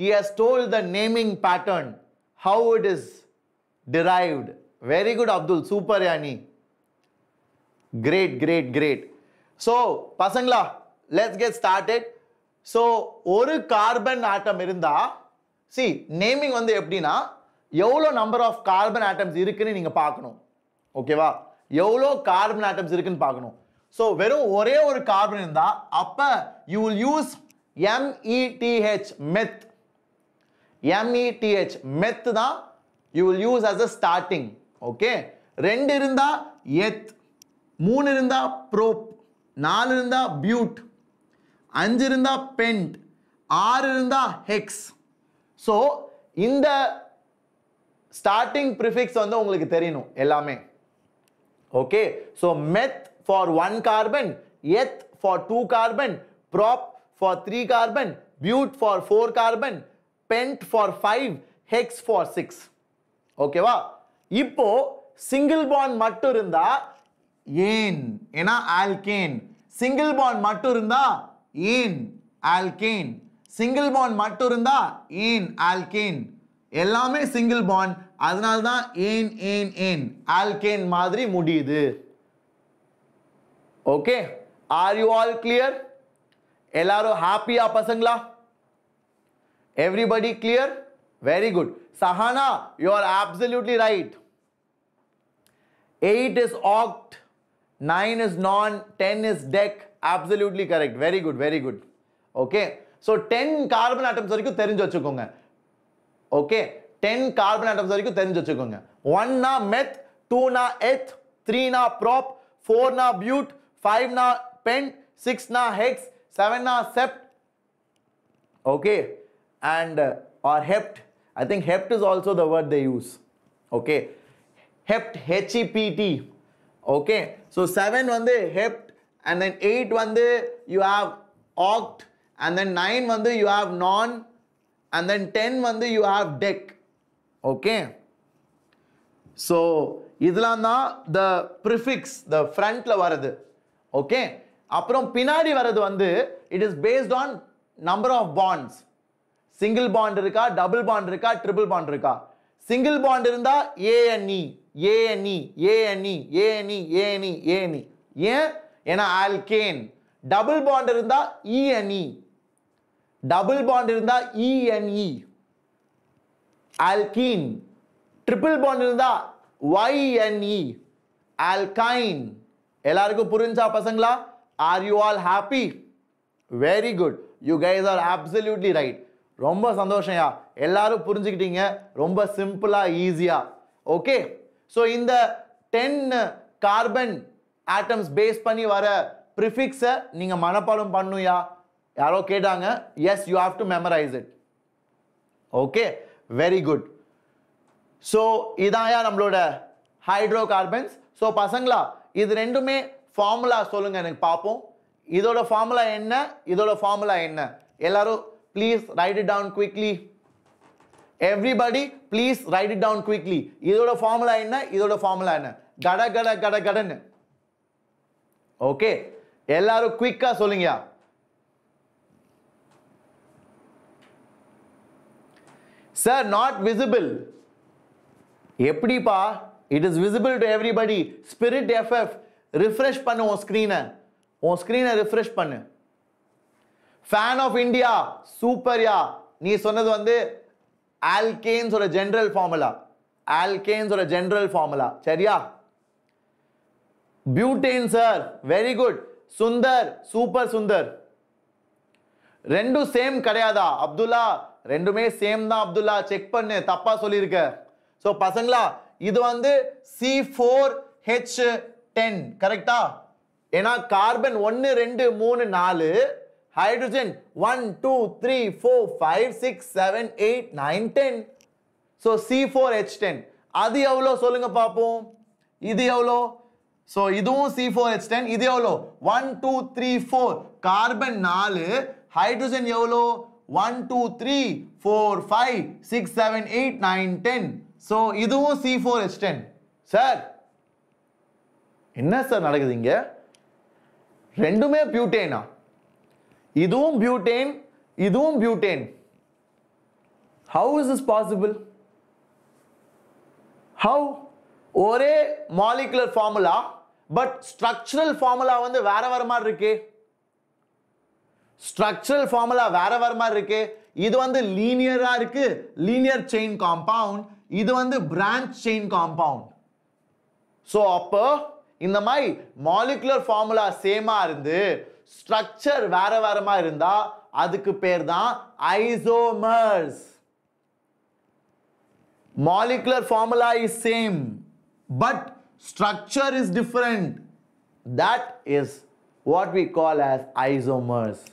He has told the naming pattern how it is derived. Very good Abdul super யானி great great great so பசங்களா let's get started so ஒரு carbon atom இருந்தா C naming வந்து எப்படின்னா எவ்வளோ நம்பர் ஆஃப் கார்பன் ஆட்டம்ஸ் இருக்குன்னு நீங்கள் பார்க்கணும் ஓகேவா எவ்வளோ கார்பன் ஆட்டம்ஸ் இருக்குன்னு பார்க்கணும் ஸோ வெறும் ஒரே ஒரு கார்பன் இருந்தால் அப்போ you will use M E T H meth M E T H meth தான் you will use as a starting okay ரெண்டு இருந்தா எத் மூணு இருந்தா ப்ரோப் நாலு இருந்தா பியூட் அஞ்சு இருந்தா பென்ட் ஆறு இருந்தா ஹெக்ஸ் ஸோ இந்த ஸ்டார்டிங் ப்ரிஃபிக்ஸ் வந்து உங்களுக்கு தெரியணும் எல்லாமே. Okay so meth for one carbon eth for two carbon prop for three carbon but for four carbon pent for five hex for six ஓகேவா இப்போ சிங்கிள் பாண்ட் மட்டும் இருந்தா ஏன்? ஏன்னா ஆல்கேன் சிங்கிள் பாண்ட் மட்டும் இருந்தா ஏன்? ஆல்கேன் சிங்கிள் பாண்ட் மட்டும் இருந்தா ane? Alkane எல்லாமே சிங்கிள் பாண்ட் அதனால தான் ஏன் ஏன் ஏன்? ஆல்கேன் மாதிரி முடியுது. Okay are you all clear எல்லாரும் ஹாப்பியா பசங்களா? Everybody clear very good Sahana you are absolutely right 8 is oct, 9 is non, 10 is dec. Absolutely correct. Very good, very good. Okay. So 10 carbon atoms வரைக்கும் தெரிஞ்சு வச்சுக்கோங்க okay ten carbon atoms வரைக்கும் தெரிஞ்சு வச்சுக்கோங்க ஒன்னா மெத் டூனா எத் த்ரீனா prop ஃபோர்னா பியூட் ஃபைவ்னா பென் சிக்ஸ்னா hex செவன்னா sept okay and uh, or hept i think hept is also the word they use okay hept h e p t okay so 7 வந்து hept and then 8 வந்து you have oct and then 9 வந்து you have non and then 10 வந்து you have dec okay so இதெல்லாம் தான் த prefix த ஃப்ரண்ட்ல வருது okay அப்புறம் பின்னாடி வர்றது வந்து it is based on number of bonds single bond இருக்கா? டபுள் பாண்ட் இருக்கா? ட்ரிபிள் பாண்ட் இருக்கா? சிங்கிள் பாண்ட் இருந்தா A N E A N E A N E A N E A N E A N E ஏன்? ஏன்னா alkane double bond இருந்தா E N E double bond இருந்தா E N E alkene triple bond இருந்தா Y N E alkyne எல்லாருக்கும் புரிஞ்சா பசங்களா? Are you all happy very good you guys are absolutely right ரொம்ப சந்தோஷம்யா. எல்லாரும் புரிஞ்சுக்கிட்டீங்க. ரொம்ப சிம்பிளாக ஈஸியாக ஓகே ஸோ இந்த டென் கார்பன் ஆட்டம்ஸ் பேஸ் பண்ணி வர ப்ரிஃபிக்ஸை நீங்கள் மனப்பாடம் பண்ணுயா யாரோ கேட்டாங்க. Yes you have to memorise it okay very good so இதான்யா நம்மளோட ஹைட்ரோ கார்பன்ஸ் ஸோ பசங்களா இது ரெண்டுமே ஃபார்முலா சொல்லுங்கள் எனக்கு பார்ப்போம். இதோட ஃபார்முலா என்ன? இதோட ஃபார்முலா என்ன? எல்லாரும் please write it down quickly everybody please write it down quickly இதோட ஃபார்முலா என்ன? இதோட ஃபார்முலா என்ன? கட கட கட கடன்னு. ஓகே எல்லாரும் குயிக்காக சொல்லுங்கயா சார் நாட் விசிபிள் எப்படிப்பா? It is visible to everybody spirit FF refresh பண்ணு உன் ஸ்க்ரீனை உன் ஸ்க்ரீனை ரிஃப்ரெஷ் பண்ணு. ஃபேன் ஆஃப் இந்தியா சூப்பர்யா நீ சொன்னது வந்து ஆல்கேன்ஸோட ஜென்ரல் ஃபார்முலா ஆல்கேன்ஸோட ஜென்ரல் ஃபார்முலா சரியா? Butane sir very good Sundar super Sundar ரெண்டும் சேம் கிடையாதா? அப்துல்லா ரெண்டுமே சேம் தான் அப்துல்லா. செக் பண்ணு. தப்பா சொல்லியிருக்க. ஸோ பசங்களா இது வந்து சி ஃபோர் ஹெச் டென் கரெக்டா ஏன்னா கார்பன் ஒன்று ரெண்டு மூணு நாலு hydrogen one two three four five six seven eight nine ten so C four H ten அது எவ்வளோ? சொல்லுங்க பார்ப்போம். இது எவ்வளோ? ஸோ இதுவும் சி ஃபோர் ஹெச் டென் இது எவ்வளோ? One two three four carbon நாலு. ஹைட்ரஜன் எவ்வளோ? One two three four five six seven eight nine ten so இதுவும் C four H ten sir என்ன சார் நடக்குது இங்கே? ரெண்டுமே பியூட்டேனா இதுவும் பியூட்டேன் இதுவும் butane how is is possible how ஒரே molecular formula but structural formula வந்து வேற வேற மாதிரி இருக்கு. ஸ்ட்ரக்சரல் ஃபார்முலா வேற வேற மாதிரி இருக்கு. இது வந்து லீனியரா இருக்கு. லீனியர் செயின் காம்பவுண்ட் இது வந்து பிரான்ச் செயின் காம்பவுண்ட் ஸோ அப்போ இந்த மாதிரி மாலிகுலர் ஃபார்முலா சேமா இருந்து ஸ்ட்ரக்சர் வேற வேற மாதிரி இருந்தா அதுக்கு பேர் தான் isomers molecular formula is same but structure is different that is what we call as isomers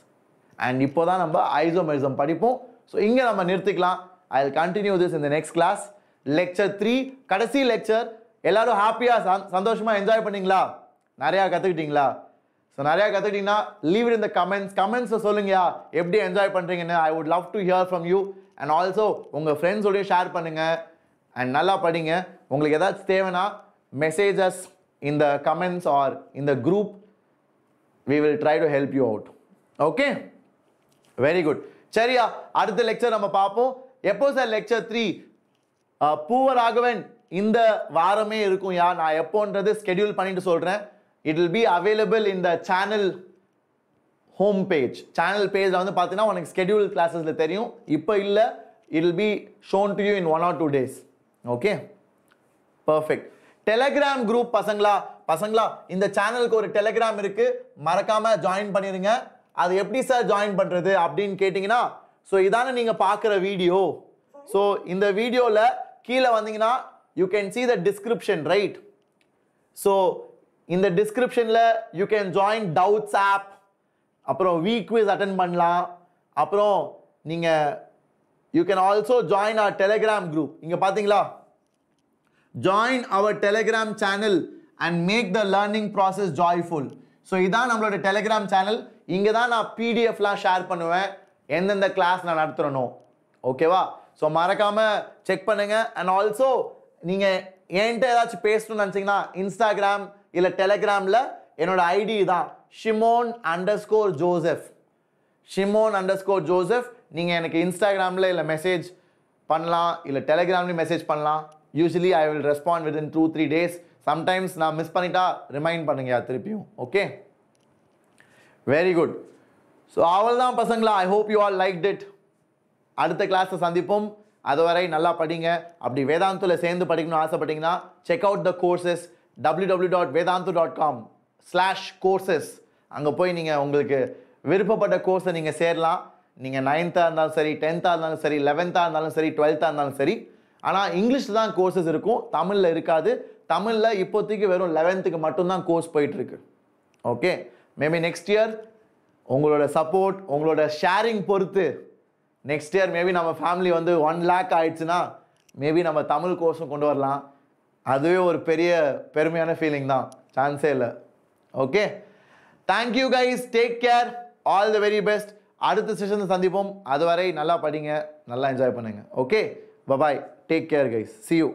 and இப்போ தான் நம்ம ஐசோமரிசம் படிப்போம். ஸோ இங்கே நம்ம நிறுத்திக்கலாம். ஐ வில் கண்டினியூ திஸ் இந்த நெக்ஸ்ட் கிளாஸ் லெக்சர் த்ரீ கடைசி லெக்சர் எல்லாரும் ஹாப்பியாக சந்தோஷமாக என்ஜாய் பண்ணிங்களா? நிறையா கற்றுக்கிட்டீங்களா ஸோ நிறையா கற்றுக்கிட்டீங்கன்னா லீவ் இன் த கமெண்ட்ஸ் கமெண்ட்ஸை சொல்லுங்கயா எப்படி என்ஜாய் பண்ணுறீங்கன்னு I would love to hear from you and also உங்கள் ஃப்ரெண்ட்ஸோடையும் ஷேர் பண்ணுங்கள் அண்ட் நல்லா படிங்க. உங்களுக்கு ஏதாச்சும் தேவைன்னா மெசேஜஸ் இந்த கமெண்ட்ஸ் ஆர் இந்த group we will try to help you out okay very good சரியா அடுத்த லெக்சர் நம்ம பார்ப்போம். எப்போ சார் லெக்சர் த்ரீ பூவராகவன் இந்த வாரமே இருக்கும் யா நான் எப்போன்றது ஸ்கெடியூல் பண்ணிட்டு சொல்கிறேன் இட் வில் பி அவைலபிள் இந்த சேனல் ஹோம் பேஜ் சேனல் பேஜில் வந்து பார்த்தீங்கன்னா உனக்கு ஸ்கெடியூல் கிளாஸஸில் தெரியும். இப்போ இல்லை it will be shown to you in one or two days okay perfect Telegram group பசங்களா பசங்களா இந்த சேனலுக்கு ஒரு டெலகிராம் இருக்குது மறக்காமல் ஜாயின் பண்ணிடுங்க அது எப்படி சார் ஜாயின் பண்ணுறது அப்படின்னு கேட்டிங்கன்னா ஸோ இதானே நீங்கள் பார்க்குற வீடியோ ஸோ இந்த வீடியோவில் கீழே வந்தீங்கன்னா you can see the description right so இந்த டிஸ்கிரிப்ஷனில் you can join doubts app அப்புறம் வீக் குவிஸ் அட்டன் பண்ணலாம். அப்புறம் நீங்கள் you can also join our Telegram group இங்கே பார்த்தீங்களா join our Telegram channel and make the learning process joyful so இதான் நம்மளோட டெலிகிராம் சேனல் இங்கே தான் நான் பிடிஎஃப்லாம் ஷேர் பண்ணுவேன். எந்தெந்த கிளாஸ் நான் நடத்துகிறனோ ஓகேவா ஸோ மறக்காமல் செக் பண்ணுங்கள் அண்ட் ஆல்சோ நீங்கள் என்கிட்ட ஏதாச்சும் பேசணும்னு நினச்சிங்கன்னா இன்ஸ்டாகிராம் இல்லை டெலகிராமில் என்னோட ஐடி தான். Shimon underscore Joseph Shimon underscore Joseph நீங்கள் எனக்கு இன்ஸ்டாகிராமில் இல்லை மெசேஜ் பண்ணலாம். இல்லை டெலிகிராம்லேயும் மெசேஜ் பண்ணலாம். Usually I will respond within two three days sometimes நான் மிஸ் பண்ணிட்டா ரிமைண்ட் பண்ணுங்க திருப்பியும். ஓகே வெரி குட் ஸோ அவள் தான் பசங்களா. I hope you all like it அடுத்த கிளாஸை சந்திப்போம். அதுவரை நல்லா படிங்க. அப்படி வேதாந்தத்தில் சேர்ந்து படிக்கணும்னு ஆசைப்பட்டீங்கன்னா check out the courses W W dot Vedantu dot com slash courses அங்கே போய் நீங்கள் உங்களுக்கு விருப்பப்பட்ட கோர்ஸை நீங்கள் சேரலாம். நீங்கள் நைன்த்தாக இருந்தாலும் சரி டென்த்தாக இருந்தாலும் சரி லெவன்த்தாக இருந்தாலும் சரி டுவெல்த்தாக இருந்தாலும் சரி. ஆனால் இங்கிலீஷில் தான் கோர்சஸ் இருக்கும். தமிழில் இருக்காது. தமிழில் இப்போதைக்கு வெறும் லெவன்த்துக்கு மட்டும்தான் கோர்ஸ் போயிட்டுருக்கு. ஓகே மேபி நெக்ஸ்ட் இயர் உங்களோட சப்போர்ட் உங்களோட ஷேரிங் பொறுத்து. நெக்ஸ்ட் இயர் மேபி நம்ம ஃபேமிலி வந்து ஒன் லேக் ஆயிடுச்சுன்னா மேபி நம்ம தமிழ் கோர்ஸும் கொண்டு வரலாம். அதுவே ஒரு பெரிய பெருமையான ஃபீலிங் தான். சான்ஸே இல்லை. Okay thank you guys take care all the very best அடுத்த செஷனில் சந்திப்போம். அதுவரை நல்லா படிங்க. நல்லா என்ஜாய் பண்ணுங்கள் okay bye bye take care guys see you